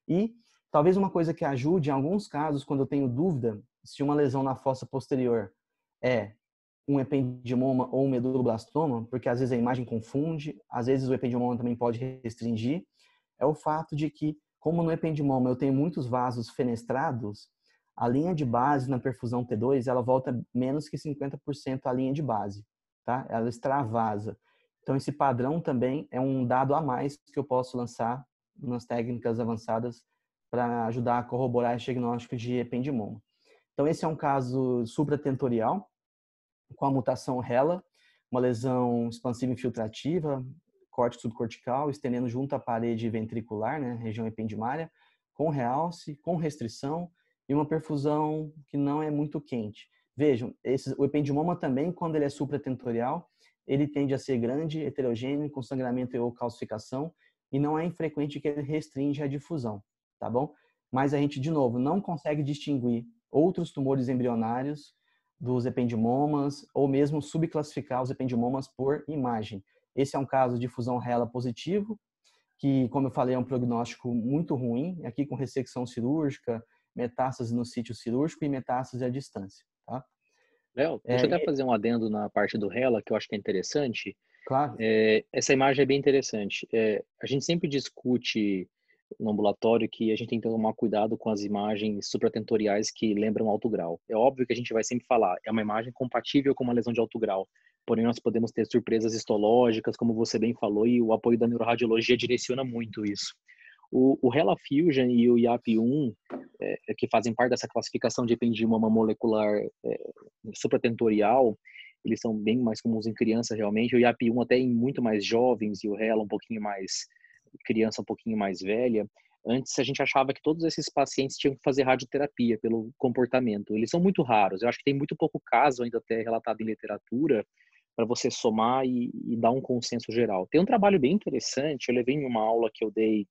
E talvez uma coisa que ajude, em alguns casos, quando eu tenho dúvida se uma lesão na fossa posterior é um ependimoma ou um meduloblastoma, porque às vezes a imagem confunde, às vezes o ependimoma também pode restringir, é o fato de que como no ependimoma eu tenho muitos vasos fenestrados, a linha de base na perfusão T2 ela volta menos que 50% a linha de base, tá? Ela extravasa. Então esse padrão também é um dado a mais que eu posso lançar nas técnicas avançadas para ajudar a corroborar esse diagnóstico de ependimoma. Então esse é um caso supratentorial com a mutação HeLa, uma lesão expansiva infiltrativa, corte subcortical, estendendo junto à parede ventricular, né, região ependimária, com realce, com restrição e uma perfusão que não é muito quente. Vejam, esse, o ependimoma também, quando ele é supratentorial, ele tende a ser grande, heterogêneo, com sangramento ou calcificação, e não é infrequente que ele restringe a difusão, tá bom? Mas a gente, de novo, não consegue distinguir outros tumores embrionários dos ependimomas, ou mesmo subclassificar os ependimomas por imagem. Esse é um caso de fusão RELA positivo, que, como eu falei, é um prognóstico muito ruim, aqui com ressecção cirúrgica, metástase no sítio cirúrgico e metástase à distância. Léo, deixa é, eu até fazer um adendo na parte do RELA, que eu acho que é interessante. Claro. É, essa imagem é bem interessante. É, a gente sempre discute no ambulatório que a gente tem que tomar cuidado com as imagens supratentoriais que lembram alto grau. É óbvio que a gente vai sempre falar, é uma imagem compatível com uma lesão de alto grau, porém nós podemos ter surpresas histológicas, como você bem falou, e o apoio da neuroradiologia direciona muito isso. O, o Hela Fusion e o IAP1, é, é, que fazem parte dessa classificação de ependimoma molecular é, supratentorial, eles são bem mais comuns em crianças realmente, o IAP1 até em muito mais jovens e o Hela um pouquinho mais criança um pouquinho mais velha, antes a gente achava que todos esses pacientes tinham que fazer radioterapia pelo comportamento. Eles são muito raros. Eu acho que tem muito pouco caso ainda até relatado em literatura para você somar e, e, dar um consenso geral. Tem um trabalho bem interessante, eu levei em uma aula que eu dei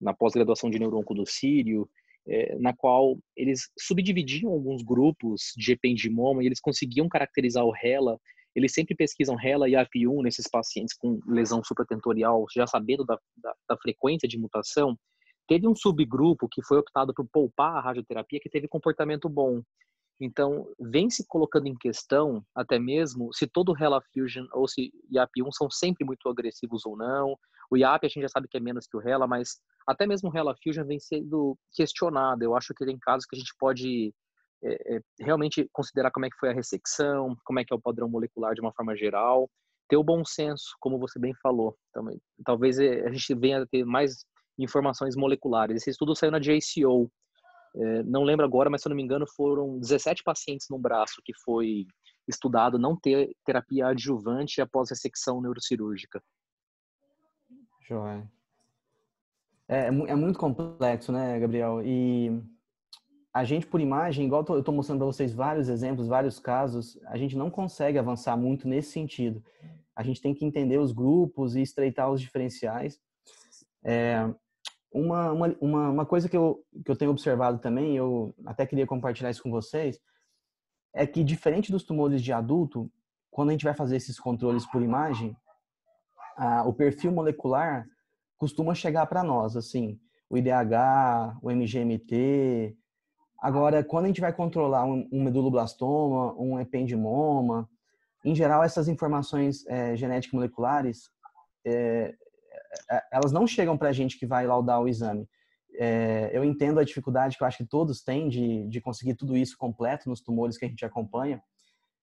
na pós-graduação de Sírio, é, na qual eles subdividiam alguns grupos de ependimoma e eles conseguiam caracterizar o RELA eles sempre pesquisam RELA e AP1 nesses pacientes com lesão supratentorial, já sabendo da, da, da frequência de mutação. Teve um subgrupo que foi optado por poupar a radioterapia que teve comportamento bom. Então, vem se colocando em questão, até mesmo, se todo o RELA Fusion ou se IAP1 são sempre muito agressivos ou não. O IAP a gente já sabe que é menos que o RELA, mas até mesmo o RELA Fusion vem sendo questionado. Eu acho que tem casos que a gente pode é, é, realmente considerar como é que foi a ressecção, como é que é o padrão molecular de uma forma geral, ter o bom senso, como você bem falou. Também, talvez é, a gente venha a ter mais informações moleculares. Esse estudo saiu na JCO. É, não lembro agora, mas se eu não me engano, foram 17 pacientes no braço que foi estudado não ter terapia adjuvante após ressecção neurocirúrgica. Joia. É, é muito complexo, né, Gabriel? E a gente, por imagem, igual eu estou mostrando para vocês vários exemplos, vários casos, a gente não consegue avançar muito nesse sentido. A gente tem que entender os grupos e estreitar os diferenciais. É, uma, uma, uma coisa que eu, que eu tenho observado também, eu até queria compartilhar isso com vocês, é que diferente dos tumores de adulto, quando a gente vai fazer esses controles por imagem, a, o perfil molecular costuma chegar para nós, assim, o IDH, o MGMT, Agora, quando a gente vai controlar um, um meduloblastoma, um ependimoma, em geral, essas informações é, genéticas moleculares, é, elas não chegam para a gente que vai laudar o exame. É, eu entendo a dificuldade que eu acho que todos têm de, de conseguir tudo isso completo nos tumores que a gente acompanha,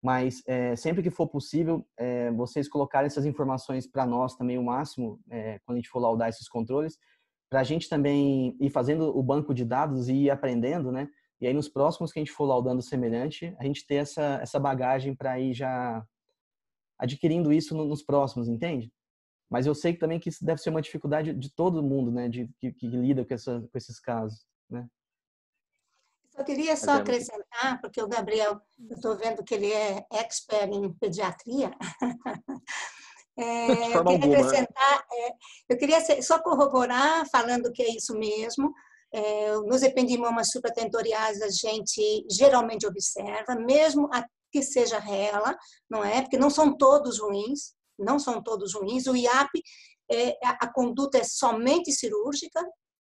mas é, sempre que for possível, é, vocês colocarem essas informações para nós também o máximo, é, quando a gente for laudar esses controles, para a gente também ir fazendo o banco de dados e ir aprendendo, né? E aí, nos próximos que a gente for laudando semelhante, a gente ter essa, essa bagagem para ir já adquirindo isso nos próximos, entende? Mas eu sei também que isso deve ser uma dificuldade de todo mundo, né? De, que, que lida com, essa, com esses casos, né? Eu queria só acrescentar, porque o Gabriel, eu estou vendo que ele é expert em pediatria. É, eu queria né? acrescentar, é, eu queria só corroborar, falando que é isso mesmo, é, nos ependimomas supratentoriais a gente geralmente observa, mesmo que seja rela, não é? Porque não são todos ruins, não são todos ruins. O IAP, é, a conduta é somente cirúrgica,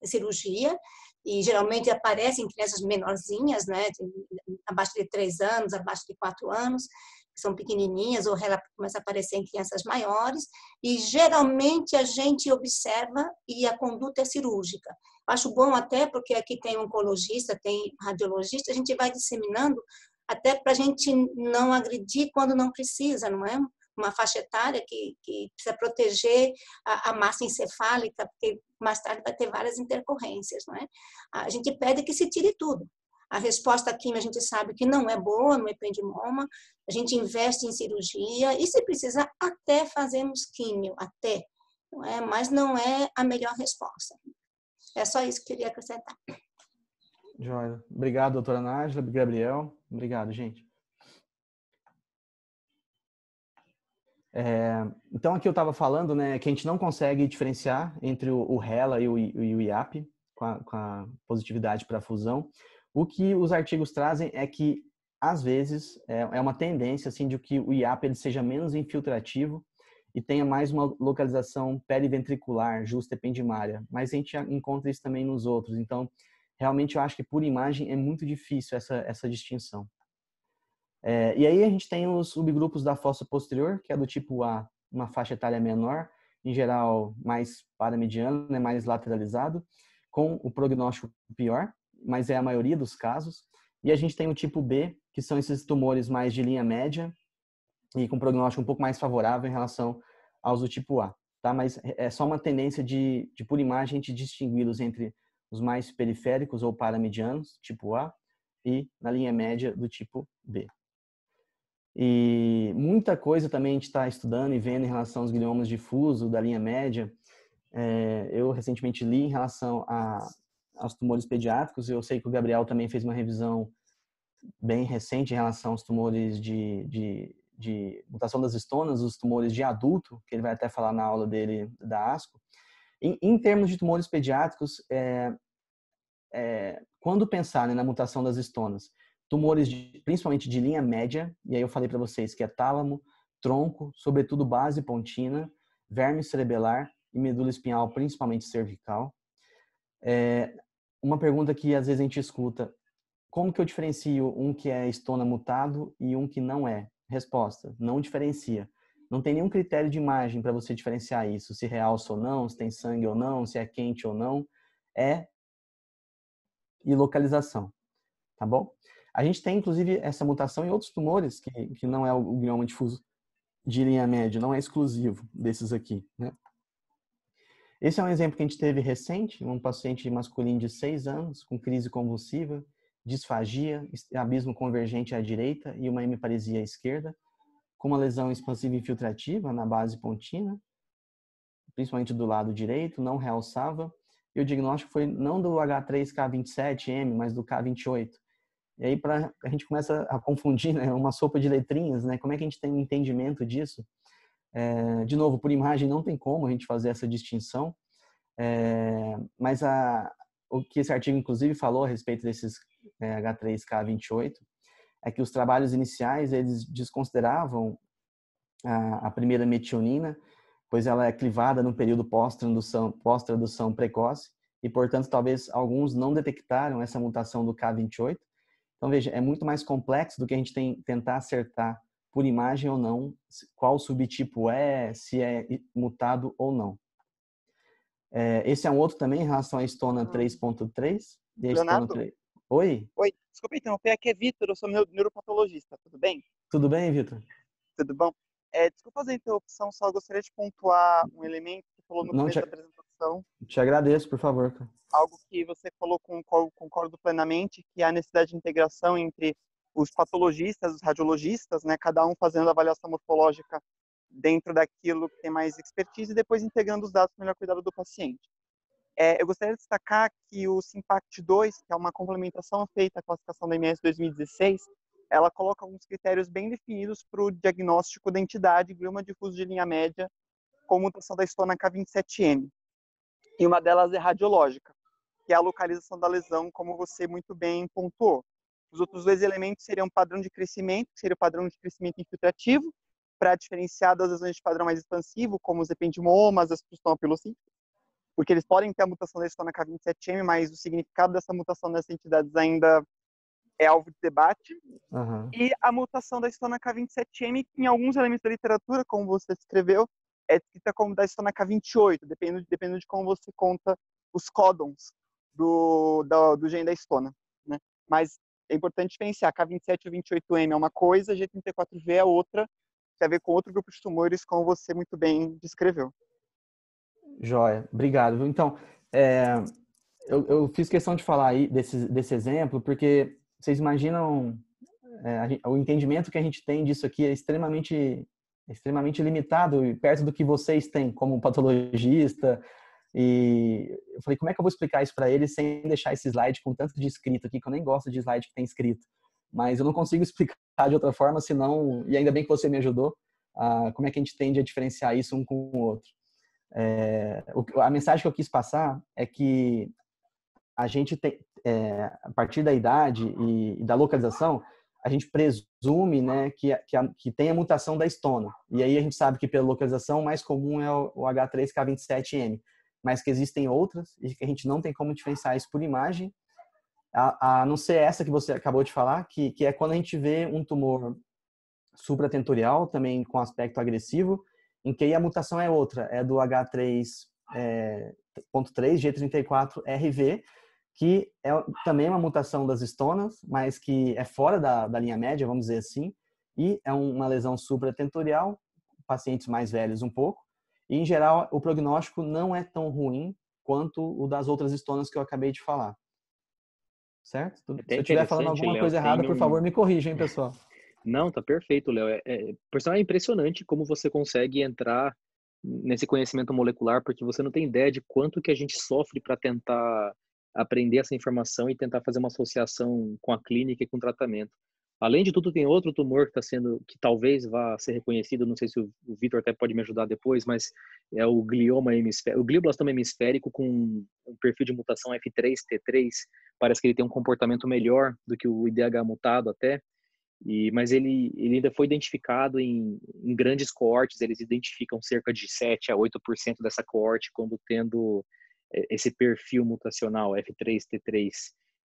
é cirurgia, e geralmente aparece em crianças menorzinhas, né? Abaixo de 3 anos, abaixo de 4 anos, são pequenininhas, ou ela começa a aparecer em crianças maiores, e geralmente a gente observa e a conduta é cirúrgica. Acho bom até porque aqui tem oncologista, tem radiologista, a gente vai disseminando até para a gente não agredir quando não precisa, não é? Uma faixa etária que, que precisa proteger a, a, massa encefálica, porque mais tarde vai ter várias intercorrências, não é? A gente pede que se tire tudo. A resposta química a gente sabe que não é boa no ependimoma, a gente investe em cirurgia e se precisar até fazemos químio, até, não é? mas não é a melhor resposta. É só isso que eu queria acrescentar. Joia. Obrigado, doutora Nájila, Gabriel. Obrigado, gente. É, então, aqui eu estava falando né, que a gente não consegue diferenciar entre o, o e o, e o IAP, com a, com a positividade para fusão. O que os artigos trazem é que, às vezes, é, é uma tendência assim, de que o IAP ele seja menos infiltrativo e tenha mais uma localização periventricular, justa ependimária. Mas a gente encontra isso também nos outros. Então, realmente eu acho que por imagem é muito difícil essa, essa distinção. É, e aí a gente tem os subgrupos da fossa posterior, que é do tipo A, uma faixa etária menor, em geral mais paramediano, né, mais lateralizado. com o prognóstico pior, mas é a maioria dos casos. E a gente tem o tipo B, que são esses tumores mais de linha média e com prognóstico um pouco mais favorável em relação aos do tipo A, tá? Mas é só uma tendência de, de por imagem, a gente distingui-los entre os mais periféricos ou paramedianos, tipo A, e na linha média do tipo B. E muita coisa também a gente está estudando e vendo em relação aos gliomas difusos da linha média. É, eu recentemente li em relação a, aos tumores pediátricos. Eu sei que o Gabriel também fez uma revisão bem recente em relação aos tumores de, de, de mutação das estonas, os tumores de adulto, que ele vai até falar na aula dele da ASCO. Em, em termos de tumores pediátricos, é, é, quando pensar né, na mutação das estonas, tumores de, principalmente de linha média, e aí eu falei para vocês que é tálamo, tronco, sobretudo base pontina, verme cerebelar e medula espinhal, principalmente cervical. É, uma pergunta que às vezes a gente escuta, como que eu diferencio um que é estona mutado e um que não é? Resposta, não diferencia. Não tem nenhum critério de imagem para você diferenciar isso, se realça ou não, se tem sangue ou não, se é quente ou não. É e localização, tá bom? A gente tem, inclusive, essa mutação em outros tumores, que, que não é o glioma difuso de linha média, não é exclusivo desses aqui, né? Esse é um exemplo que a gente teve recente, um paciente masculino de 6 anos, com crise convulsiva, disfagia, abismo convergente à direita e uma hemiparesia à esquerda, com uma lesão expansiva infiltrativa na base pontina, principalmente do lado direito, não realçava, e o diagnóstico foi não do H3K27M, mas do K28. E aí pra, a gente começa a confundir, né, uma sopa de letrinhas, né? Como é que a gente tem um entendimento disso? É, de novo, por imagem não tem como a gente fazer essa distinção, é, mas a, o que esse artigo inclusive falou a respeito desses é, H3K28 é que os trabalhos iniciais eles desconsideravam a, a primeira metionina pois ela é clivada no período pós-tradução pós precoce e, portanto, talvez alguns não detectaram essa mutação do K28. Então, veja, é muito mais complexo do que a gente tem, tentar acertar por imagem ou não qual subtipo é, se é mutado ou não. É, esse é um outro também em relação à estona 3.3. Hum. Leonardo? 3... Oi? Oi, desculpa interromper, aqui é Vitor, eu sou neuropatologista, tudo bem? Tudo bem, Vitor? Tudo bom. É, desculpa fazer a interrupção, só gostaria de pontuar um elemento que você falou no começo te... da apresentação. Te agradeço, por favor. Algo que você falou, concordo, concordo plenamente, que a necessidade de integração entre os patologistas, os radiologistas, né, cada um fazendo a avaliação morfológica dentro daquilo que tem mais expertise e depois integrando os dados para melhor cuidado do paciente. É, eu gostaria de destacar que o SIMPACT 2, que é uma complementação feita à classificação da MS 2016, ela coloca alguns critérios bem definidos para o diagnóstico da entidade glioma difuso de linha média com mutação da estona K27M. E uma delas é radiológica, que é a localização da lesão, como você muito bem pontuou. Os outros dois elementos seriam padrão de crescimento, que seria o padrão de crescimento infiltrativo, para diferenciar das lesões de padrão mais expansivo, como os ependimomas, as pilocíticas, porque eles podem ter a mutação da estona K27M, mas o significado dessa mutação nessas entidades ainda é alvo de debate. Uhum. E a mutação da estona K27M, em alguns elementos da literatura, como você escreveu, é descrita como da estona K28, dependendo, dependendo de como você conta os códons do, do, do gene da estona. Né? Mas é importante pensar, K27 e 28M é uma coisa, G34V é outra, tem a ver com outro grupo de tumores, como você muito bem descreveu. Joia, obrigado. Então, é, eu, eu, fiz questão de falar aí desse, desse exemplo, porque vocês imaginam é, o entendimento que a gente tem disso aqui é extremamente extremamente limitado e perto do que vocês têm como patologista. E eu falei como é que eu vou explicar isso para eles sem deixar esse slide com tanto de escrito aqui que eu nem gosto de slide que tem escrito? Mas eu não consigo explicar de outra forma senão e ainda bem que você me ajudou a, como é que a gente tende a diferenciar isso um com o outro. É, a mensagem que eu quis passar é que a gente tem, é, a partir da idade e, e, da localização, a gente presume né, que, que, a, que tem a mutação da estona. E aí a gente sabe que pela localização o mais comum é o, o H3K27M, mas que existem outras e que a gente não tem como diferenciar isso por imagem, a, a não ser essa que você acabou de falar, que, que é quando a gente vê um tumor supratentorial, também com aspecto agressivo, em que a mutação é outra, é do H3 é, G34RV, que é também uma mutação das estonas, mas que é fora da, da linha média, vamos dizer assim, e é uma lesão supratentorial, pacientes mais velhos um pouco, e em geral o prognóstico não é tão ruim quanto o das outras estonas que eu acabei de falar. Certo? Se eu estiver falando alguma Léo, coisa errada, por favor, me corrijam, hein, pessoal. Não, tá perfeito, Léo. É, é, é impressionante como você consegue entrar nesse conhecimento molecular, porque você não tem ideia de quanto que a gente sofre para tentar aprender essa informação e tentar fazer uma associação com a clínica e com o tratamento. Além de tudo, tem outro tumor que está sendo, que talvez vá ser reconhecido, não sei se o, Vitor até pode me ajudar depois, mas é o glioma hemisférico, o glioblastoma hemisférico com um perfil de mutação F3T3, parece que ele tem um comportamento melhor do que o IDH mutado até, e, mas ele, ele ainda foi identificado em, em grandes coortes, eles identificam cerca de 7 a 8% dessa coorte quando tendo esse perfil mutacional F3T3.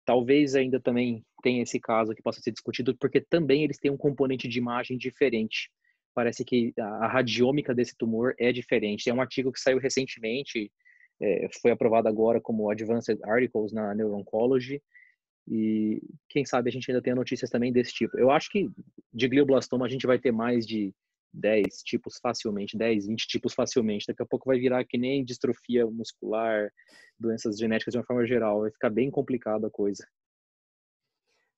Talvez ainda também tenha esse caso que possa ser discutido, porque também eles têm um componente de imagem diferente. Parece que a radiômica desse tumor é diferente. É um artigo que saiu recentemente, é, foi aprovado agora como Advanced Articles na Neuro-Oncology, e quem sabe a gente ainda tenha notícias também desse tipo. Eu acho que de glioblastoma a gente vai ter mais de 10 tipos facilmente, 10, 20 tipos facilmente. Daqui a pouco vai virar que nem distrofia muscular, doenças genéticas de uma forma geral. Vai ficar bem complicada a coisa.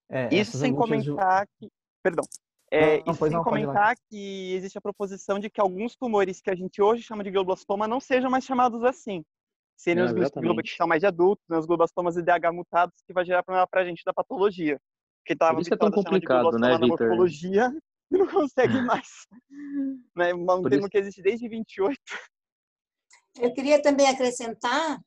É, isso sem comentar de... que. Perdão. É, não, não, isso sem não, comentar que existe a proposição de que alguns tumores que a gente hoje chama de glioblastoma não sejam mais chamados assim seriam os gliomas que são mais de adultos, né, os gliobastomas IDH mutados, que vai gerar problema pra gente da patologia. Porque tava isso é tão complicado, né, Vitor? morfologia e não consegue mais. né? Um termo isso... que existe desde 28. Eu queria também acrescentar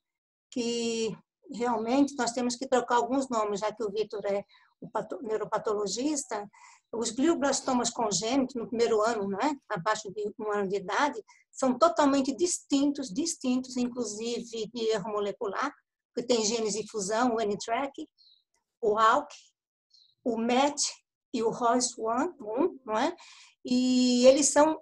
que realmente nós temos que trocar alguns nomes, já que o Vitor é o neuropatologista, os glioblastomas congênitos no primeiro ano, né, abaixo de um ano de idade, são totalmente distintos, distintos, inclusive de erro molecular, que tem genes de fusão, o N-TRAC, o ALK, o MET e o ROS1, não é? E eles são,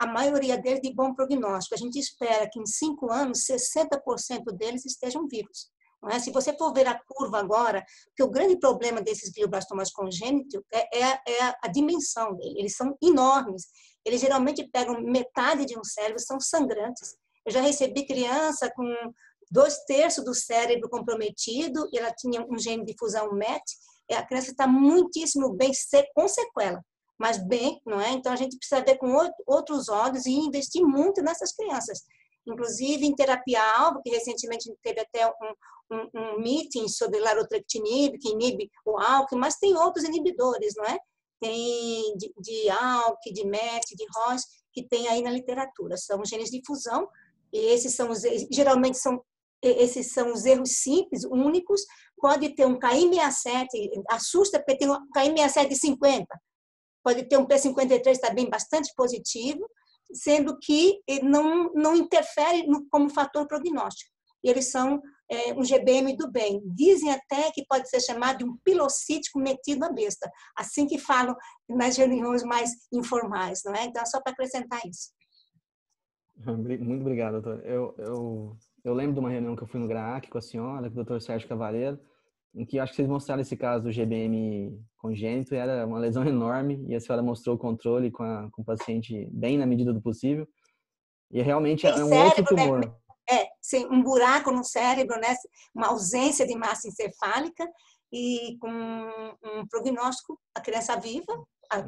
a, maioria deles, de bom prognóstico. A gente espera que em cinco anos, 60% deles estejam vivos. É? Se você for ver a curva agora, que o grande problema desses glioblastomas congênitos é, é, é, a dimensão dele. Eles são enormes. Eles geralmente pegam metade de um cérebro, são sangrantes. Eu já recebi criança com dois terços do cérebro comprometido, ela tinha um gene de fusão MET, a criança está muitíssimo bem, com sequela, mas bem, não é? Então a gente precisa ver com outros olhos e investir muito nessas crianças inclusive em terapia-alvo, que recentemente teve até um, um, um meeting sobre larotrectinib, que inibe o ALK, mas tem outros inibidores, não é? Tem de, de ALK, de MET, de ROS, que tem aí na literatura. São genes de fusão, e esses são os, geralmente são esses são os erros simples, únicos. Pode ter um KI67, assusta porque tem um KI67 de 50. Pode ter um P53 também bastante positivo, sendo que não, não interfere no, como fator prognóstico. Eles são é, um GBM do bem. Dizem até que pode ser chamado de um pilocítico metido à besta, assim que falam nas reuniões mais informais, não é? Então, só para acrescentar isso. Muito obrigado, doutor. Eu, eu, eu lembro de uma reunião que eu fui no GRAAC com a senhora, com o doutor Sérgio Cavaleiro, em que acho que vocês mostraram esse caso do GBM congênito, era uma lesão enorme, e a senhora mostrou o controle com, a, com o paciente bem na medida do possível. E realmente é um cérebro, outro né? tumor. Né? É, sim, um buraco no cérebro, né? uma ausência de massa encefálica e com um prognóstico, a criança viva,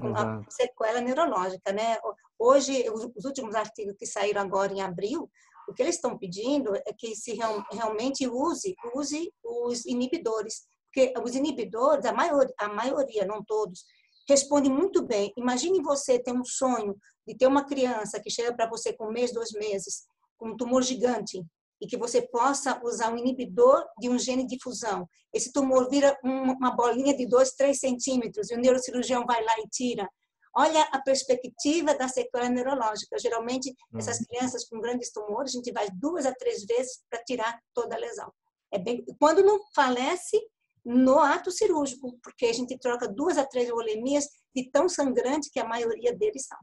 com a sequela neurológica, né? Hoje, os últimos artigos que saíram agora em abril, o que eles estão pedindo é que se realmente use, use os inibidores, porque os inibidores, a a maioria, não todos, respondem muito bem. Imagine você ter um sonho de ter uma criança que chega para você com um mês, dois meses, com um tumor gigante, e que você possa usar um inibidor de um gene de fusão. Esse tumor vira uma bolinha de 2, 3 centímetros e o neurocirurgião vai lá e tira. Olha a perspectiva da sequela neurológica. Geralmente, uhum. essas crianças com grandes tumores, a gente vai duas a três vezes para tirar toda a lesão. É bem, quando não falece, no ato cirúrgico, porque a gente troca duas a três volemias de tão sangrante que a maioria deles são.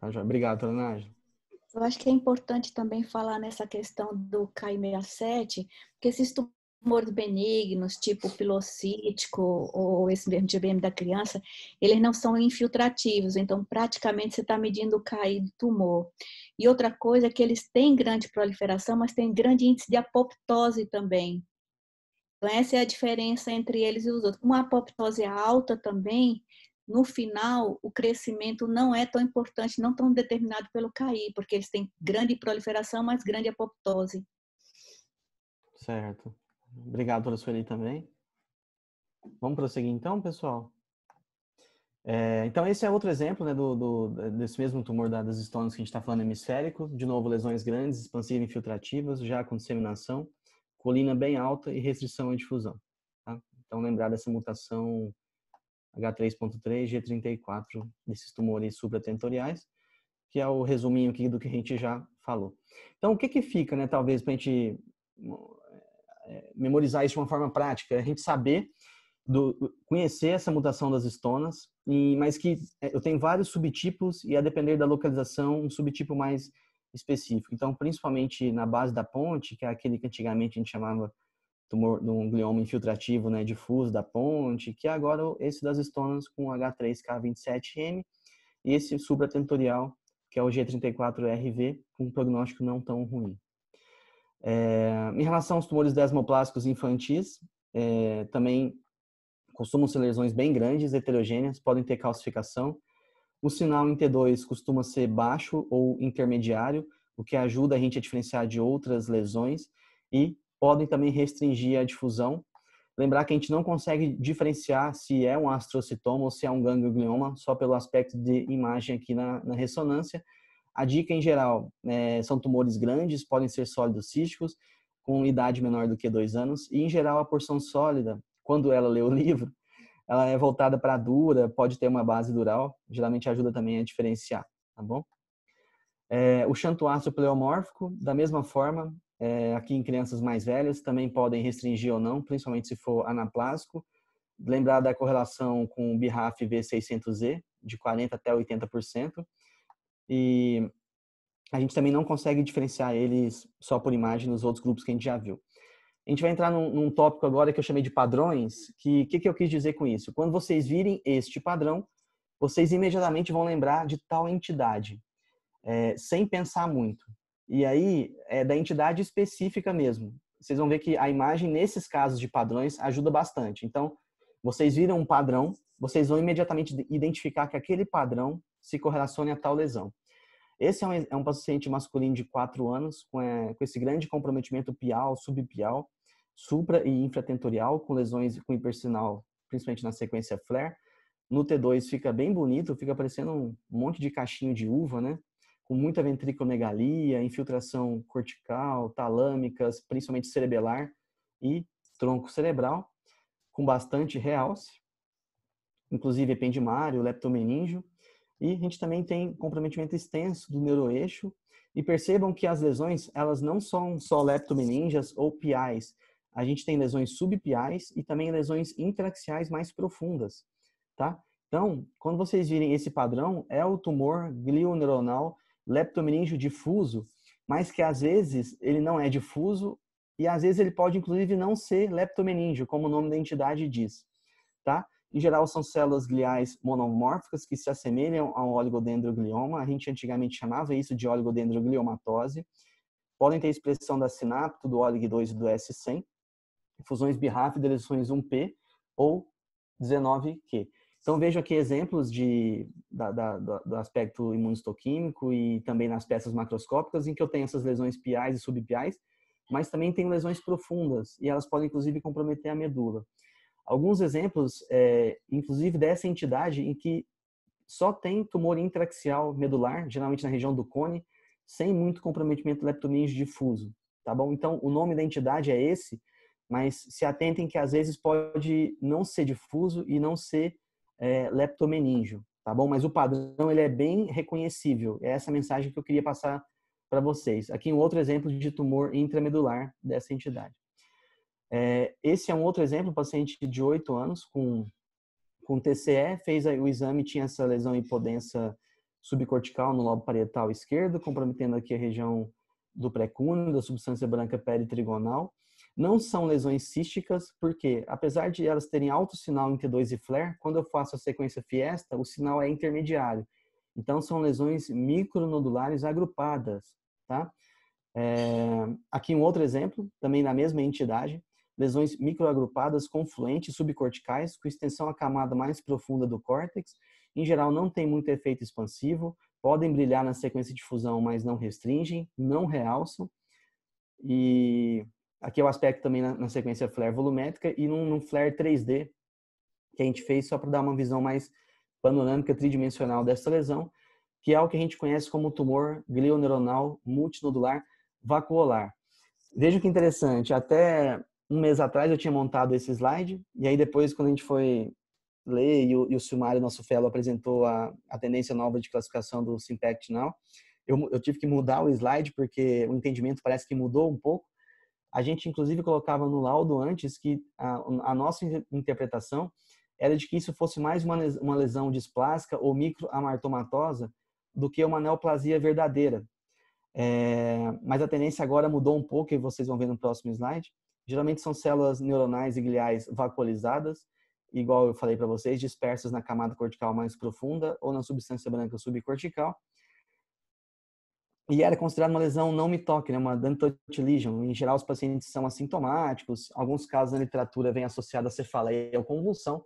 Tá, Obrigado, Dona Eu acho que é importante também falar nessa questão do KI67, porque esses tumores benignos, tipo pilocítico ou esse mesmo GBM da criança, eles não são infiltrativos, então praticamente você está medindo o KI do tumor. E outra coisa é que eles têm grande proliferação, mas têm grande índice de apoptose também. Então essa é a diferença entre eles e os outros. Uma apoptose alta também, no final, o crescimento não é tão importante, não tão determinado pelo KI, porque eles têm grande proliferação, mas grande apoptose. Certo. Obrigado, pela Sueli, também. Vamos prosseguir então, pessoal? É, então, esse é outro exemplo né, do, do, desse mesmo tumor das estonas que a gente está falando hemisférico. De novo, lesões grandes, expansivas infiltrativas, já com disseminação, colina bem alta e restrição à difusão. Tá? Então, lembrar dessa mutação H3.3, G34 desses tumores supratentoriais, que é o resuminho aqui do que a gente já falou. Então, o que que fica, né, talvez, para a gente memorizar isso de uma forma prática? É a gente saber, do, conhecer essa mutação das estonas, e, mas que é, eu tenho vários subtipos e a depender da localização, um subtipo mais específico. Então, principalmente na base da ponte, que é aquele que antigamente a gente chamava tumor de um glioma infiltrativo né, difuso da ponte, que é agora esse das estonas com H3K27M e esse supratentorial, que é o G34RV, com um prognóstico não tão ruim. É, em relação aos tumores desmoplásticos infantis, é, também costumam ser lesões bem grandes, heterogêneas, podem ter calcificação. O sinal em T2 costuma ser baixo ou intermediário, o que ajuda a gente a diferenciar de outras lesões. E podem também restringir a difusão. Lembrar que a gente não consegue diferenciar se é um astrocitoma ou se é um ganglioma só pelo aspecto de imagem aqui na, na ressonância. A dica em geral é, são tumores grandes, podem ser sólidos císticos, com idade menor do que dois anos, e em geral a porção sólida, quando ela lê o livro, ela é voltada para dura, pode ter uma base dural, geralmente ajuda também a diferenciar, tá bom? É, o xantoáceo pleomórfico, da mesma forma, é, aqui em crianças mais velhas, também podem restringir ou não, principalmente se for anaplásico. Lembrar da correlação com o BRAF V600Z, de 40% até 80%. E a gente também não consegue diferenciar eles só por imagem nos outros grupos que a gente já viu. A gente vai entrar num, num tópico agora que eu chamei de padrões, que o que, que eu quis dizer com isso? Quando vocês virem este padrão, vocês imediatamente vão lembrar de tal entidade, é, sem pensar muito. E aí é da entidade específica mesmo. Vocês vão ver que a imagem nesses casos de padrões ajuda bastante. Então, vocês viram um padrão, vocês vão imediatamente identificar que aquele padrão se correlacione a tal lesão. Esse é um, é um paciente masculino de 4 anos, com, é, com esse grande comprometimento pial, subpial, supra e infratentorial, com lesões com hipersinal, principalmente na sequência flare. No T2 fica bem bonito, fica parecendo um monte de caixinho de uva, né? com muita ventriculomegalia, infiltração cortical, talâmicas, principalmente cerebelar e tronco cerebral, com bastante realce, inclusive ependimário, leptomeníngeo, e a gente também tem comprometimento extenso do neuroeixo, e percebam que as lesões, elas não são só leptomeninges ou piais, a gente tem lesões subpiais e também lesões interaxiais mais profundas, tá? Então, quando vocês virem esse padrão, é o tumor glioneuronal leptomeníngeo difuso, mas que às vezes ele não é difuso e às vezes ele pode inclusive não ser leptomeníngeo, como o nome da entidade diz, tá? Em geral são células gliais monomórficas que se assemelham ao oligodendroglioma, a gente antigamente chamava isso de oligodendrogliomatose. Podem ter expressão da sinapto, do OLIG2 e do S100, fusões BRAF, deleções 1P ou 19Q. Então, vejo aqui exemplos de, da, da, do aspecto imunistoquímico e também nas peças macroscópicas, em que eu tenho essas lesões piais e subpiais, mas também tenho lesões profundas, e elas podem, inclusive, comprometer a medula. Alguns exemplos, é, inclusive, dessa entidade em que só tem tumor intraxial medular, geralmente na região do cone, sem muito comprometimento leptomeníngeo difuso, tá bom? Então, o nome da entidade é esse, mas se atentem que às vezes pode não ser difuso e não ser é, leptomeníngeo, tá bom? Mas o padrão ele é bem reconhecível. É essa mensagem que eu queria passar para vocês. Aqui um outro exemplo de tumor intramedular dessa entidade. É, esse é um outro exemplo, paciente de 8 anos com, com TCE, fez o exame, tinha essa lesão hipodensa subcortical no lobo parietal esquerdo, comprometendo aqui a região do pré-cúneo, da substância branca peritrigonal. Não são lesões císticas, porque apesar de elas terem alto sinal em T2 e flare, quando eu faço a sequência fiesta, o sinal é intermediário. Então, são lesões micronodulares agrupadas, tá? É, aqui um outro exemplo, também na mesma entidade, lesões microagrupadas confluentes subcorticais com extensão à camada mais profunda do córtex. Em geral, não tem muito efeito expansivo, podem brilhar na sequência de fusão, mas não restringem, não realçam. E aqui é o aspecto também na, sequência flare volumétrica e num, num flare 3D que a gente fez só para dar uma visão mais panorâmica tridimensional dessa lesão, que é o que a gente conhece como tumor glioneuronal multinodular vacuolar. Veja que interessante, até um mês atrás eu tinha montado esse slide, e aí depois quando a gente foi ler e o, e o Silmário, nosso fellow, apresentou a, a tendência nova de classificação do Simpact Now, eu, eu tive que mudar o slide porque o entendimento parece que mudou um pouco. A gente, inclusive, colocava no laudo antes que a, a nossa interpretação era de que isso fosse mais uma, uma lesão displásica ou microamartomatosa do que uma neoplasia verdadeira. É, mas a tendência agora mudou um pouco, e vocês vão ver no próximo slide. Geralmente são células neuronais e gliais vacuolizadas, igual eu falei para vocês, dispersas na camada cortical mais profunda ou na substância branca subcortical. E era considerada uma lesão não mitóquia, né, uma dentate lesion. Em geral, os pacientes são assintomáticos. Alguns casos na literatura vêm associados a cefaleia ou convulsão,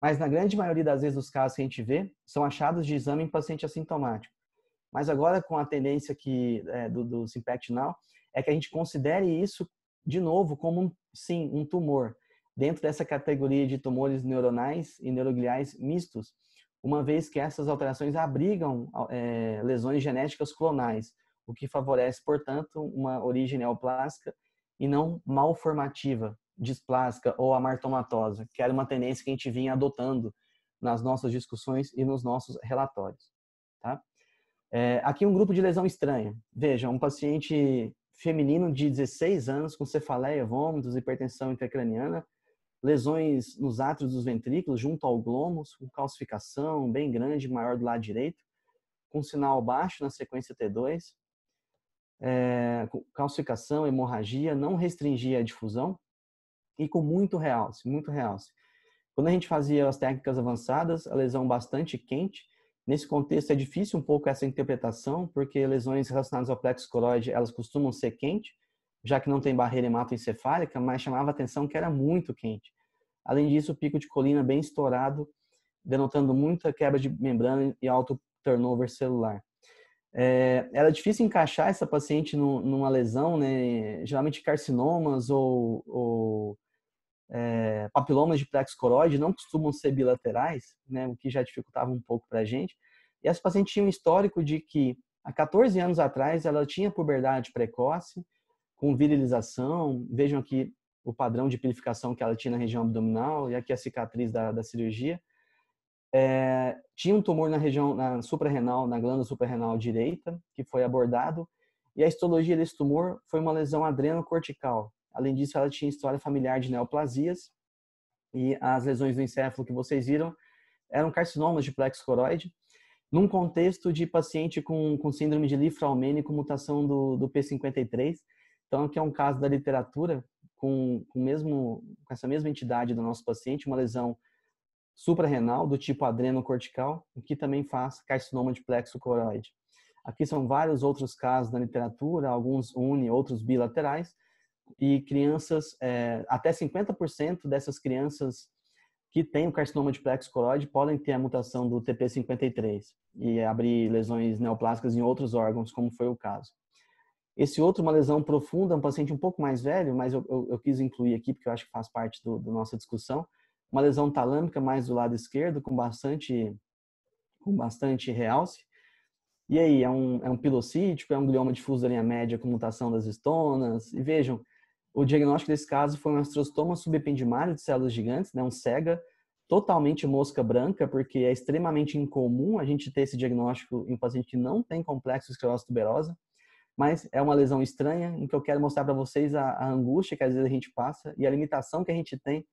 mas na grande maioria das vezes os casos que a gente vê são achados de exame em paciente assintomático. Mas agora com a tendência que é, do, do Now é que a gente considere isso de novo como sim um tumor dentro dessa categoria de tumores neuronais e neurogliais mistos, uma vez que essas alterações abrigam é, lesões genéticas clonais, o que favorece, portanto, uma origem neoplásica e não malformativa displásica ou amartomatosa, que era uma tendência que a gente vinha adotando nas nossas discussões e nos nossos relatórios. Tá? É, aqui um grupo de lesão estranha. Veja, um paciente feminino de 16 anos com cefaleia, vômitos, hipertensão intracraniana, lesões nos átrios dos ventrículos junto ao glômus, com calcificação bem grande, maior do lado direito, com sinal baixo na sequência T2, é, calcificação, hemorragia, não restringia a difusão, e com muito realce, muito realce. Quando a gente fazia as técnicas avançadas, a lesão bastante quente. Nesse contexto é difícil um pouco essa interpretação, porque lesões relacionadas ao plexo coroide, elas costumam ser quente, já que não tem barreira hematoencefálica, mas chamava atenção que era muito quente. Além disso, o pico de colina bem estourado, denotando muita quebra de membrana e alto turnover celular. É, era difícil encaixar essa paciente numa lesão, né? geralmente carcinomas ou, ou é, papilomas de plexo coroide não costumam ser bilaterais, né, o que já dificultava um pouco para a gente. E essa paciente tinha um histórico de que, há 14 anos atrás, ela tinha puberdade precoce, com virilização. Vejam aqui o padrão de pilificação que ela tinha na região abdominal e aqui a cicatriz da, da cirurgia. É, tinha um tumor na região na suprarrenal, na glândula suprarrenal direita, que foi abordado. E a histologia desse tumor foi uma lesão adrenocortical, Além disso, ela tinha história familiar de neoplasias e as lesões do encéfalo que vocês viram eram carcinomas de plexo coroide, num contexto de paciente com, com síndrome de Li-Fraumeni com mutação do, do P53. Então, aqui é um caso da literatura com, com, mesmo, com essa mesma entidade do nosso paciente, uma lesão suprarrenal do tipo adrenocortical, o que também faz carcinoma de plexo coroide. Aqui são vários outros casos na literatura, alguns uni, outros bilaterais, e crianças, é, até 50% dessas crianças que têm o carcinoma de plexo coroide podem ter a mutação do TP53 e abrir lesões neoplásicas em outros órgãos, como foi o caso. Esse outro, uma lesão profunda, um paciente um pouco mais velho, mas eu, eu, eu quis incluir aqui porque eu acho que faz parte da nossa discussão, uma lesão talâmica mais do lado esquerdo, com bastante, com bastante realce. E aí, é um, é um pilocítico, é um glioma difuso da linha média com mutação das estonas. E vejam, o diagnóstico desse caso foi um astrostoma subependimário de células gigantes, né, um SEGA, totalmente mosca branca, porque é extremamente incomum a gente ter esse diagnóstico em um paciente que não tem complexo esclerose tuberosa, mas é uma lesão estranha em que eu quero mostrar para vocês a, a, angústia que às vezes a gente passa e a limitação que a gente tem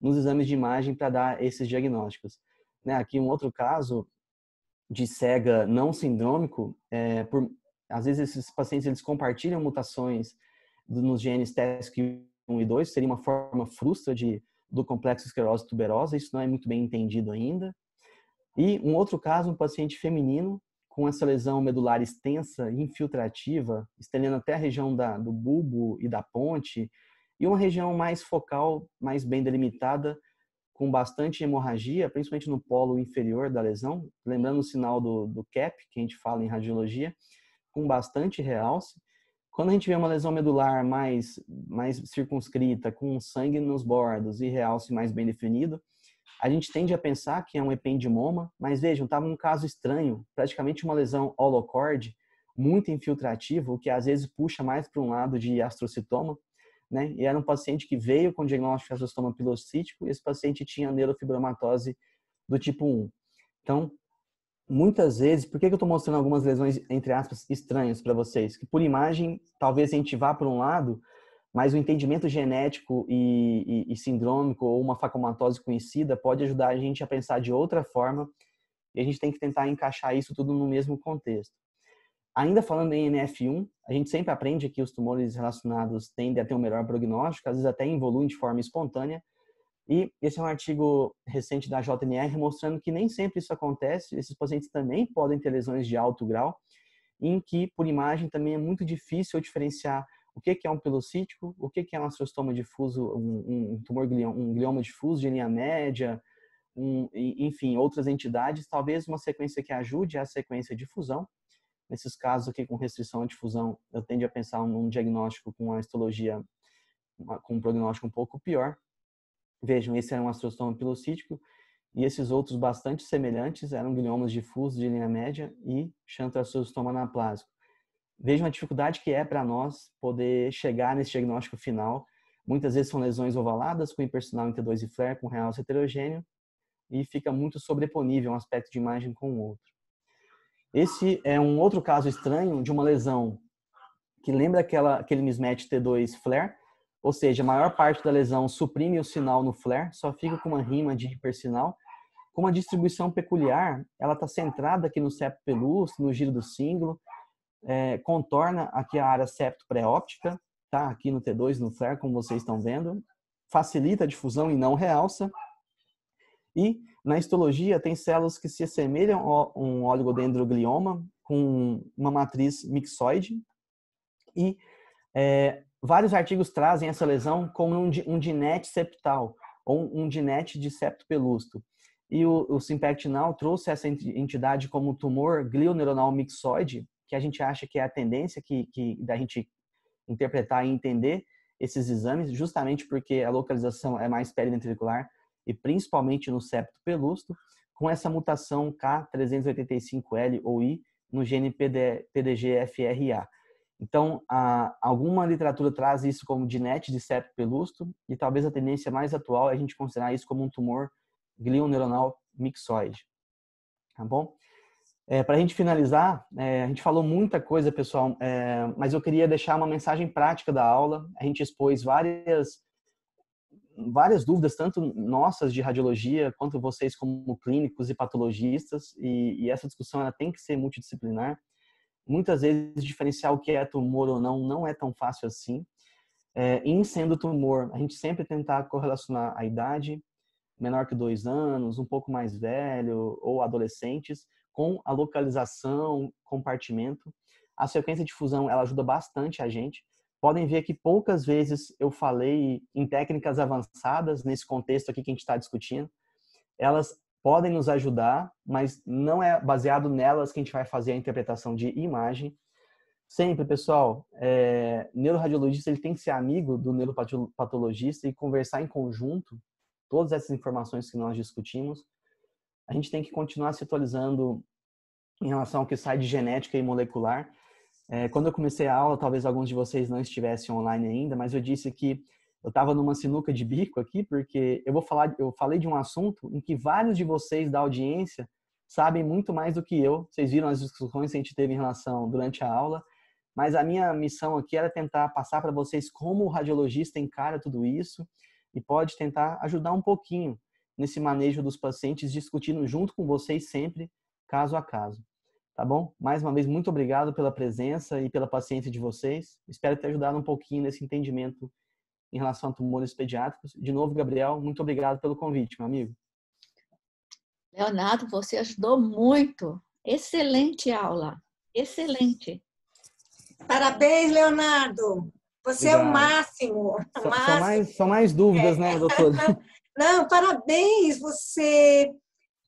nos exames de imagem para dar esses diagnósticos. Né, aqui um outro caso de cega não sindrômico, é, por, às vezes esses pacientes eles compartilham mutações nos genes TESC1 e 2, seria uma forma frustra de, do complexo esclerose tuberosa, isso não é muito bem entendido ainda. E um outro caso, um paciente feminino com essa lesão medular extensa, infiltrativa, estendendo até a região da, do bulbo e da ponte, e uma região mais focal, mais bem delimitada, com bastante hemorragia, principalmente no polo inferior da lesão, lembrando o sinal do, do CAP, que a gente fala em radiologia, com bastante realce. Quando a gente vê uma lesão medular mais, mais circunscrita, com sangue nos bordos e realce mais bem definido, a gente tende a pensar que é um ependimoma, mas vejam, estava um caso estranho, praticamente uma lesão holocorde, muito infiltrativa, o que às vezes puxa mais para um lado de astrocitoma, né? E era um paciente que veio com diagnóstico de astrocitoma pilocítico e esse paciente tinha neurofibromatose do tipo 1. Então, muitas vezes, por que eu estou mostrando algumas lesões, entre aspas, estranhas para vocês? Que por imagem, talvez a gente vá por um lado, mas o entendimento genético e, e, e sindrômico ou uma facomatose conhecida pode ajudar a gente a pensar de outra forma e a gente tem que tentar encaixar isso tudo no mesmo contexto. Ainda falando em NF1, a gente sempre aprende que os tumores relacionados tendem a ter um melhor prognóstico, às vezes até evoluem de forma espontânea. E esse é um artigo recente da JNR mostrando que nem sempre isso acontece. Esses pacientes também podem ter lesões de alto grau, em que, por imagem, também é muito difícil diferenciar o que, é um pilocítico, o que, é um astrostoma difuso, um, um tumor um glioma difuso de linha média, um, enfim, outras entidades, talvez uma sequência que ajude a sequência de fusão. Nesses casos aqui com restrição à difusão, eu tendo a pensar num diagnóstico com a histologia com um prognóstico um pouco pior. Vejam, esse era um astrostoma pilocítico e esses outros bastante semelhantes eram gliomas difusos de linha média e xantoastrostoma anaplásico. Vejam a dificuldade que é para nós poder chegar nesse diagnóstico final. Muitas vezes são lesões ovaladas com hipersonal entre 2 e flare, com real heterogêneo, e fica muito sobreponível um aspecto de imagem com o outro. Esse é um outro caso estranho de uma lesão que lembra aquela, aquele mismatch T2 flare, ou seja, a maior parte da lesão suprime o sinal no flare, só fica com uma rima de hipersinal. Com uma distribuição peculiar, ela está centrada aqui no septo pelúcio, no giro do símbolo, é, contorna aqui a área septo pré-óptica, tá? Aqui no T2, no flare, como vocês estão vendo. Facilita a difusão e não realça. E na histologia tem células que se assemelham a um oligodendroglioma com uma matriz mixoide. E é, vários artigos trazem essa lesão como um, um dinete septal ou um dinete de septo pelusto. E o, o trouxe essa entidade como tumor glioneuronal mixoide, que a gente acha que é a tendência que, que da gente interpretar e entender esses exames, justamente porque a localização é mais periventricular e principalmente no septo pelusto, com essa mutação K385L ou I no gene PD, PDG-FRA. Então, a, alguma literatura traz isso como dinete de septo pelusto e talvez a tendência mais atual é a gente considerar isso como um tumor glioneuronal mixoide. Tá bom? É, Para a gente finalizar, é, a gente falou muita coisa, pessoal, é, mas eu queria deixar uma mensagem prática da aula. A gente expôs várias, várias dúvidas, tanto nossas de radiologia, quanto vocês como clínicos e patologistas, e, e essa discussão ela tem que ser multidisciplinar. Muitas vezes, diferenciar o que é tumor ou não não é tão fácil assim. É, em sendo tumor, a gente sempre tentar correlacionar a idade, menor que dois anos, um pouco mais velho, ou adolescentes, com a localização, compartimento. A sequência de fusão ela ajuda bastante a gente. Podem ver que poucas vezes eu falei em técnicas avançadas nesse contexto aqui que a gente está discutindo. Elas podem nos ajudar, mas não é baseado nelas que a gente vai fazer a interpretação de imagem. Sempre, pessoal, é, neuroradiologista ele tem que ser amigo do neuropatologista e conversar em conjunto todas essas informações que nós discutimos a gente tem que continuar se atualizando em relação ao que sai de genética e molecular. É, quando eu comecei a aula, talvez alguns de vocês não estivessem online ainda, mas eu disse que eu estava numa sinuca de bico aqui, porque eu vou falar, eu falei de um assunto em que vários de vocês da audiência sabem muito mais do que eu. Vocês viram as discussões que a gente teve em relação durante a aula, mas a minha missão aqui era tentar passar para vocês como o radiologista encara tudo isso e pode tentar ajudar um pouquinho nesse manejo dos pacientes, discutindo junto com vocês sempre caso a caso. Tá bom? Mais uma vez, muito obrigado pela presença e pela paciência de vocês. Espero ter ajudado um pouquinho nesse entendimento em relação a tumores pediátricos. De novo, Gabriel, muito obrigado pelo convite, meu amigo. Leonardo, você ajudou muito. Excelente aula. Excelente. Parabéns, Leonardo. Você Obrigado. é o máximo. São, máximo. São, mais, são mais dúvidas, né, doutor? Não, parabéns. Você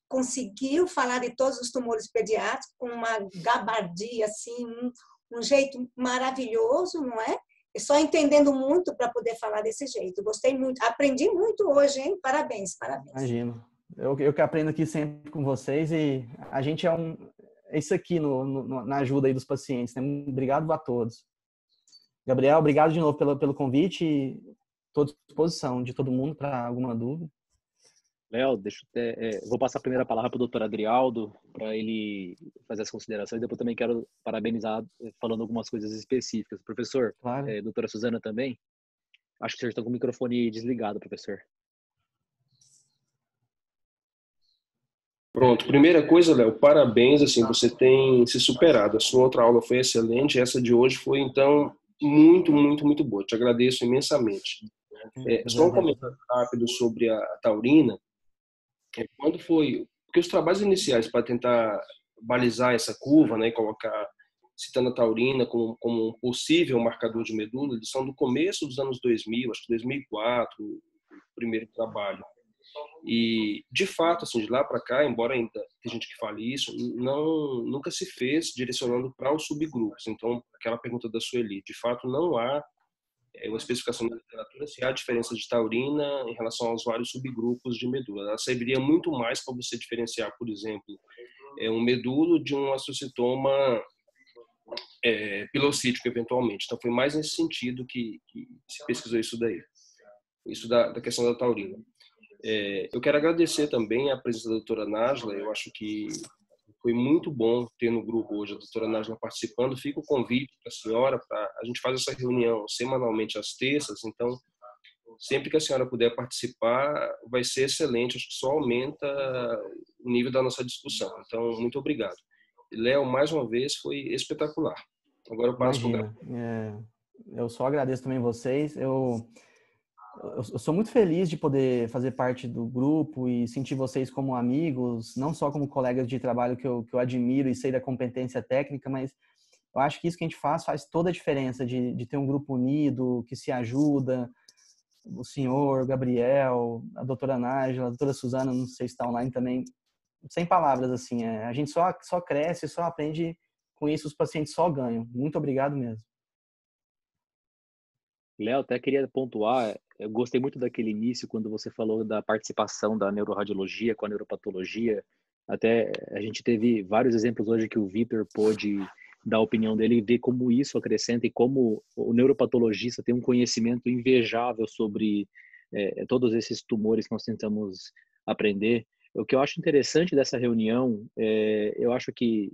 conseguiu falar de todos os tumores pediátricos com uma gabardia, assim, um, um jeito maravilhoso, não é? Só entendendo muito para poder falar desse jeito. Gostei muito, aprendi muito hoje, hein? Parabéns, parabéns. Imagino. Eu, eu que aprendo aqui sempre com vocês e a gente é um é isso aqui no, no, na ajuda aí dos pacientes. Né? Obrigado a todos. Gabriel, obrigado de novo pelo, pelo convite e estou à disposição de todo mundo para alguma dúvida. Léo, deixa eu é, vou passar a primeira palavra para o doutor Adrialdo, para ele fazer as considerações. Depois também quero parabenizar eh, falando algumas coisas específicas. Professor, claro. é, doutora Suzana também. Acho que você está com o microfone desligado, professor. Pronto, primeira coisa, Léo, parabéns, assim, você tem se superado. A sua outra aula foi excelente, essa de hoje foi, então, muito, muito, muito boa. Te agradeço imensamente. É, só um comentário rápido sobre a taurina. É, quando foi. Porque os trabalhos iniciais para tentar balizar essa curva né, e colocar, citando a taurina como, como um possível marcador de medula, eles são do começo dos anos 2000, acho que 2004, o primeiro trabalho. E, de fato, assim, de lá para cá, embora ainda tem gente que fale isso, não, nunca se fez direcionando para os subgrupos. Então, aquela pergunta da Sueli, de fato, não há é uma especificação da literatura se há diferença de taurina em relação aos vários subgrupos de medula. Ela serviria muito mais para você diferenciar, por exemplo, é um medulo de um astrocitoma é, pilocítico, eventualmente. Então, foi mais nesse sentido que, que se pesquisou isso daí. Isso da, da questão da taurina. É, eu quero agradecer também a presença da doutora Najla. Eu acho que foi muito bom ter no grupo hoje a doutora Nájila participando. Fica o convite para a senhora, para a gente faz essa reunião semanalmente às terças, então sempre que a senhora puder participar, vai ser excelente, acho que só aumenta o nível da nossa discussão. Então, muito obrigado. Léo, mais uma vez, foi espetacular. Agora eu passo para o é, Eu só agradeço também vocês. Eu eu sou muito feliz de poder fazer parte do grupo e sentir vocês como amigos, não só como colegas de trabalho que eu, que eu admiro e sei da competência técnica, mas eu acho que isso que a gente faz faz toda a diferença de, de ter um grupo unido, que se ajuda. O senhor, o Gabriel, a doutora Nájila, a doutora Suzana, não sei se está online também. Sem palavras, assim, é, a gente só, só cresce, só aprende com isso, os pacientes só ganham. Muito obrigado mesmo. Léo, até queria pontuar, eu gostei muito daquele início quando você falou da participação da neuroradiologia com a neuropatologia. Até a gente teve vários exemplos hoje que o Vitor pôde dar a opinião dele e ver como isso acrescenta e como o neuropatologista tem um conhecimento invejável sobre é, todos esses tumores que nós tentamos aprender. O que eu acho interessante dessa reunião, é, eu acho que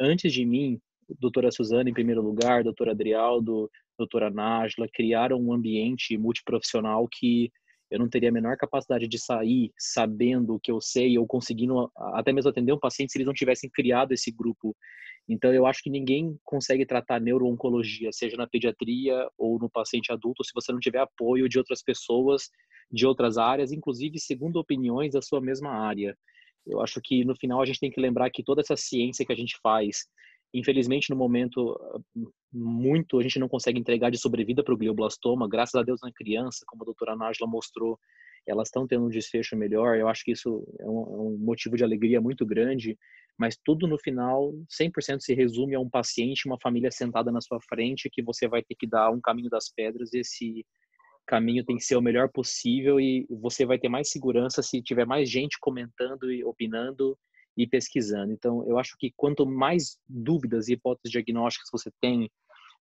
antes de mim, doutora Suzana em primeiro lugar, doutor Adrialdo, doutora Nájila, criaram um ambiente multiprofissional que eu não teria a menor capacidade de sair sabendo o que eu sei ou conseguindo até mesmo atender um paciente se eles não tivessem criado esse grupo. Então, eu acho que ninguém consegue tratar neurooncologia, seja na pediatria ou no paciente adulto, se você não tiver apoio de outras pessoas de outras áreas, inclusive segundo opiniões da sua mesma área. Eu acho que no final a gente tem que lembrar que toda essa ciência que a gente faz, Infelizmente, no momento, muito a gente não consegue entregar de sobrevida para o glioblastoma. Graças a Deus, na criança, como a doutora Nájila mostrou, elas estão tendo um desfecho melhor. Eu acho que isso é um, é motivo de alegria muito grande. Mas tudo no final, 100% se resume a um paciente, uma família sentada na sua frente, que você vai ter que dar um caminho das pedras. Esse caminho tem que ser o melhor possível e você vai ter mais segurança se tiver mais gente comentando e opinando e pesquisando. Então, eu acho que quanto mais dúvidas e hipóteses diagnósticas você tem,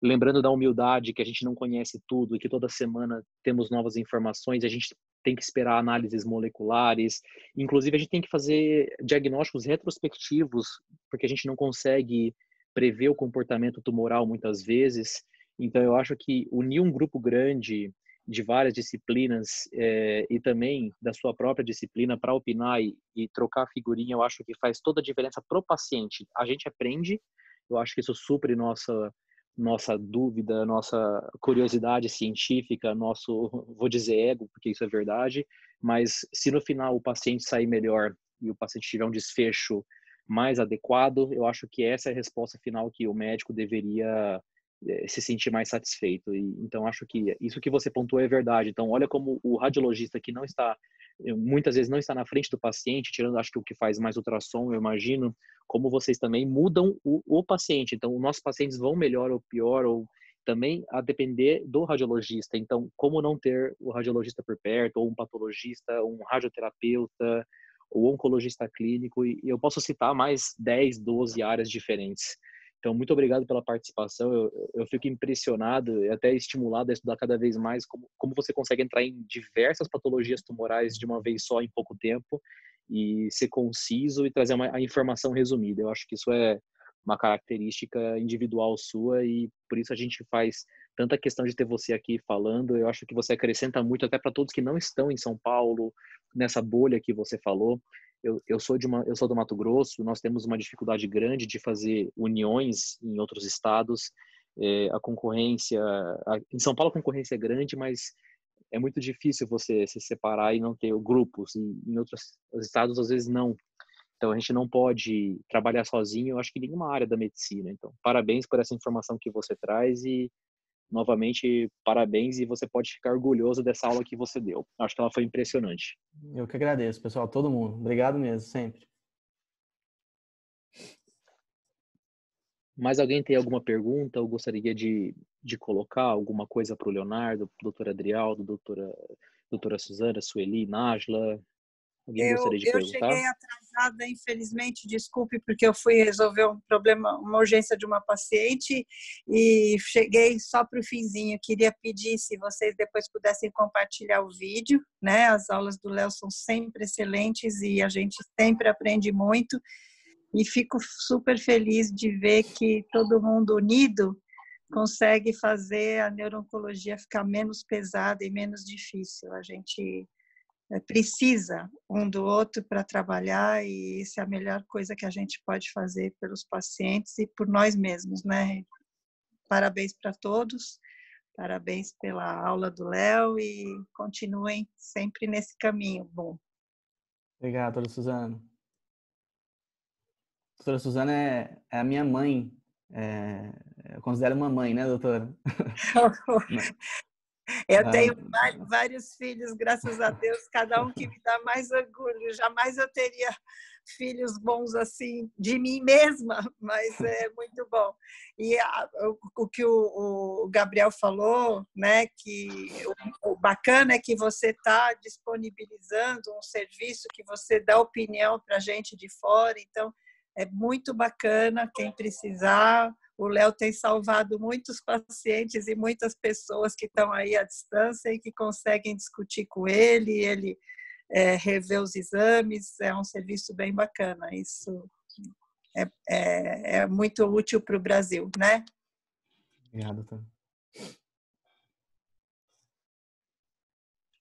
lembrando da humildade que a gente não conhece tudo e que toda semana temos novas informações, a gente tem que esperar análises moleculares, inclusive a gente tem que fazer diagnósticos retrospectivos, porque a gente não consegue prever o comportamento tumoral muitas vezes. Então, eu acho que unir um grupo grande de várias disciplinas é, e também da sua própria disciplina para opinar e, e, trocar figurinha, eu acho que faz toda a diferença pro paciente. A gente aprende, eu acho que isso supre nossa nossa dúvida, nossa curiosidade científica, nosso, vou dizer ego, porque isso é verdade, mas se no final o paciente sair melhor e o paciente tiver um desfecho mais adequado, eu acho que essa é a resposta final que o médico deveria se sentir mais satisfeito. E, então, acho que isso que você pontuou é verdade. Então, olha como o radiologista que não está, eh, muitas vezes não está na frente do paciente, tirando, acho que o que faz mais ultrassom, eu imagino, como vocês também mudam o, o paciente. Então, os nossos pacientes vão melhor ou pior, ou também a depender do radiologista. Então, como não ter o radiologista por perto, ou um patologista, um radioterapeuta, ou oncologista clínico, e eu posso citar mais 10, 12 áreas diferentes. Então, muito obrigado pela participação. Eu, eu fico impressionado e até estimulado a estudar cada vez mais como, como você consegue entrar em diversas patologias tumorais de uma vez só em pouco tempo e ser conciso e trazer uma, a informação resumida. Eu acho que isso é uma característica individual sua e por isso a gente faz tanta questão de ter você aqui falando. Eu acho que você acrescenta muito até para todos que não estão em São Paulo, nessa bolha que você falou eu, eu sou de uma, eu sou do Mato Grosso. Nós temos uma dificuldade grande de fazer uniões em outros estados. É, a concorrência a, em São Paulo a concorrência é grande, mas é muito difícil você se separar e não ter grupos. E, em outros estados às vezes não. Então a gente não pode trabalhar sozinho. Eu acho que nenhuma área da medicina. Então parabéns por essa informação que você traz e novamente, parabéns e você pode ficar orgulhoso dessa aula que você deu. Acho que ela foi impressionante. Eu que agradeço, pessoal, todo mundo. Obrigado mesmo, sempre. Mais alguém tem alguma pergunta ou gostaria de, de colocar alguma coisa para o Leonardo, doutora Adrialdo, doutora, doutora Suzana, Sueli, Nájila? Alguém eu, gostaria de eu perguntar? Eu cheguei atrasada, infelizmente, desculpe, porque eu fui resolver um problema, uma urgência de uma paciente e cheguei só para o finzinho. Queria pedir se vocês depois pudessem compartilhar o vídeo, né? As aulas do Léo são sempre excelentes e a gente sempre aprende muito. E fico super feliz de ver que todo mundo unido consegue fazer a neurooncologia ficar menos pesada e menos difícil. A gente precisa um do outro para trabalhar e isso é a melhor coisa que a gente pode fazer pelos pacientes e por nós mesmos, né? Parabéns para todos, parabéns pela aula do Léo e continuem sempre nesse caminho bom. Obrigado, doutora Suzana. Doutora Suzana é, é a minha mãe, é, eu considero uma mãe, né, doutora? Eu ah, tenho vários filhos, graças a Deus, cada um que me dá mais orgulho. Jamais eu teria filhos bons assim de mim mesma, mas é muito bom. E a, o, o, que o, o, Gabriel falou, né, que o, o bacana é que você está disponibilizando um serviço que você dá opinião para gente de fora, então é muito bacana quem precisar o Léo tem salvado muitos pacientes e muitas pessoas que estão aí à distância e que conseguem discutir com ele, ele é, rever os exames, é um serviço bem bacana. Isso é, é, é muito útil para o Brasil, né? Obrigado, doutor.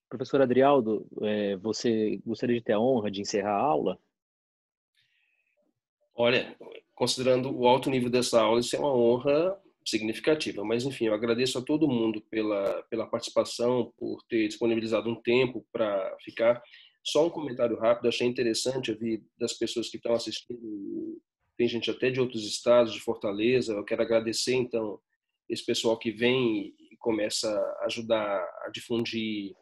Professor Adrialdo, é, você gostaria de ter a honra de encerrar a aula? Olha, considerando o alto nível dessa aula, isso é uma honra significativa. Mas, enfim, eu agradeço a todo mundo pela, pela participação, por ter disponibilizado um tempo para ficar. Só um comentário rápido, achei interessante ouvir das pessoas que estão assistindo, tem gente até de outros estados, de Fortaleza. Eu quero agradecer, então, esse pessoal que vem e começa a ajudar a difundir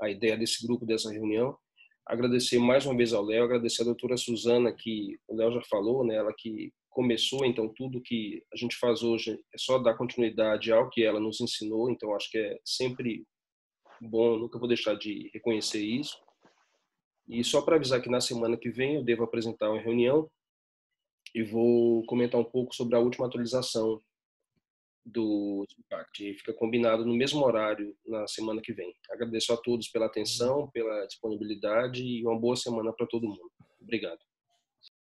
a ideia desse grupo, dessa reunião agradecer mais uma vez ao Léo, agradecer a doutora Suzana, que o Léo já falou, né, ela que começou, então tudo que a gente faz hoje é só dar continuidade ao que ela nos ensinou, então acho que é sempre bom, nunca vou deixar de reconhecer isso. E só para avisar que na semana que vem eu devo apresentar uma reunião e vou comentar um pouco sobre a última atualização do Impact. Fica combinado no mesmo horário na semana que vem. Agradeço a todos pela atenção, pela disponibilidade e uma boa semana para todo mundo. Obrigado.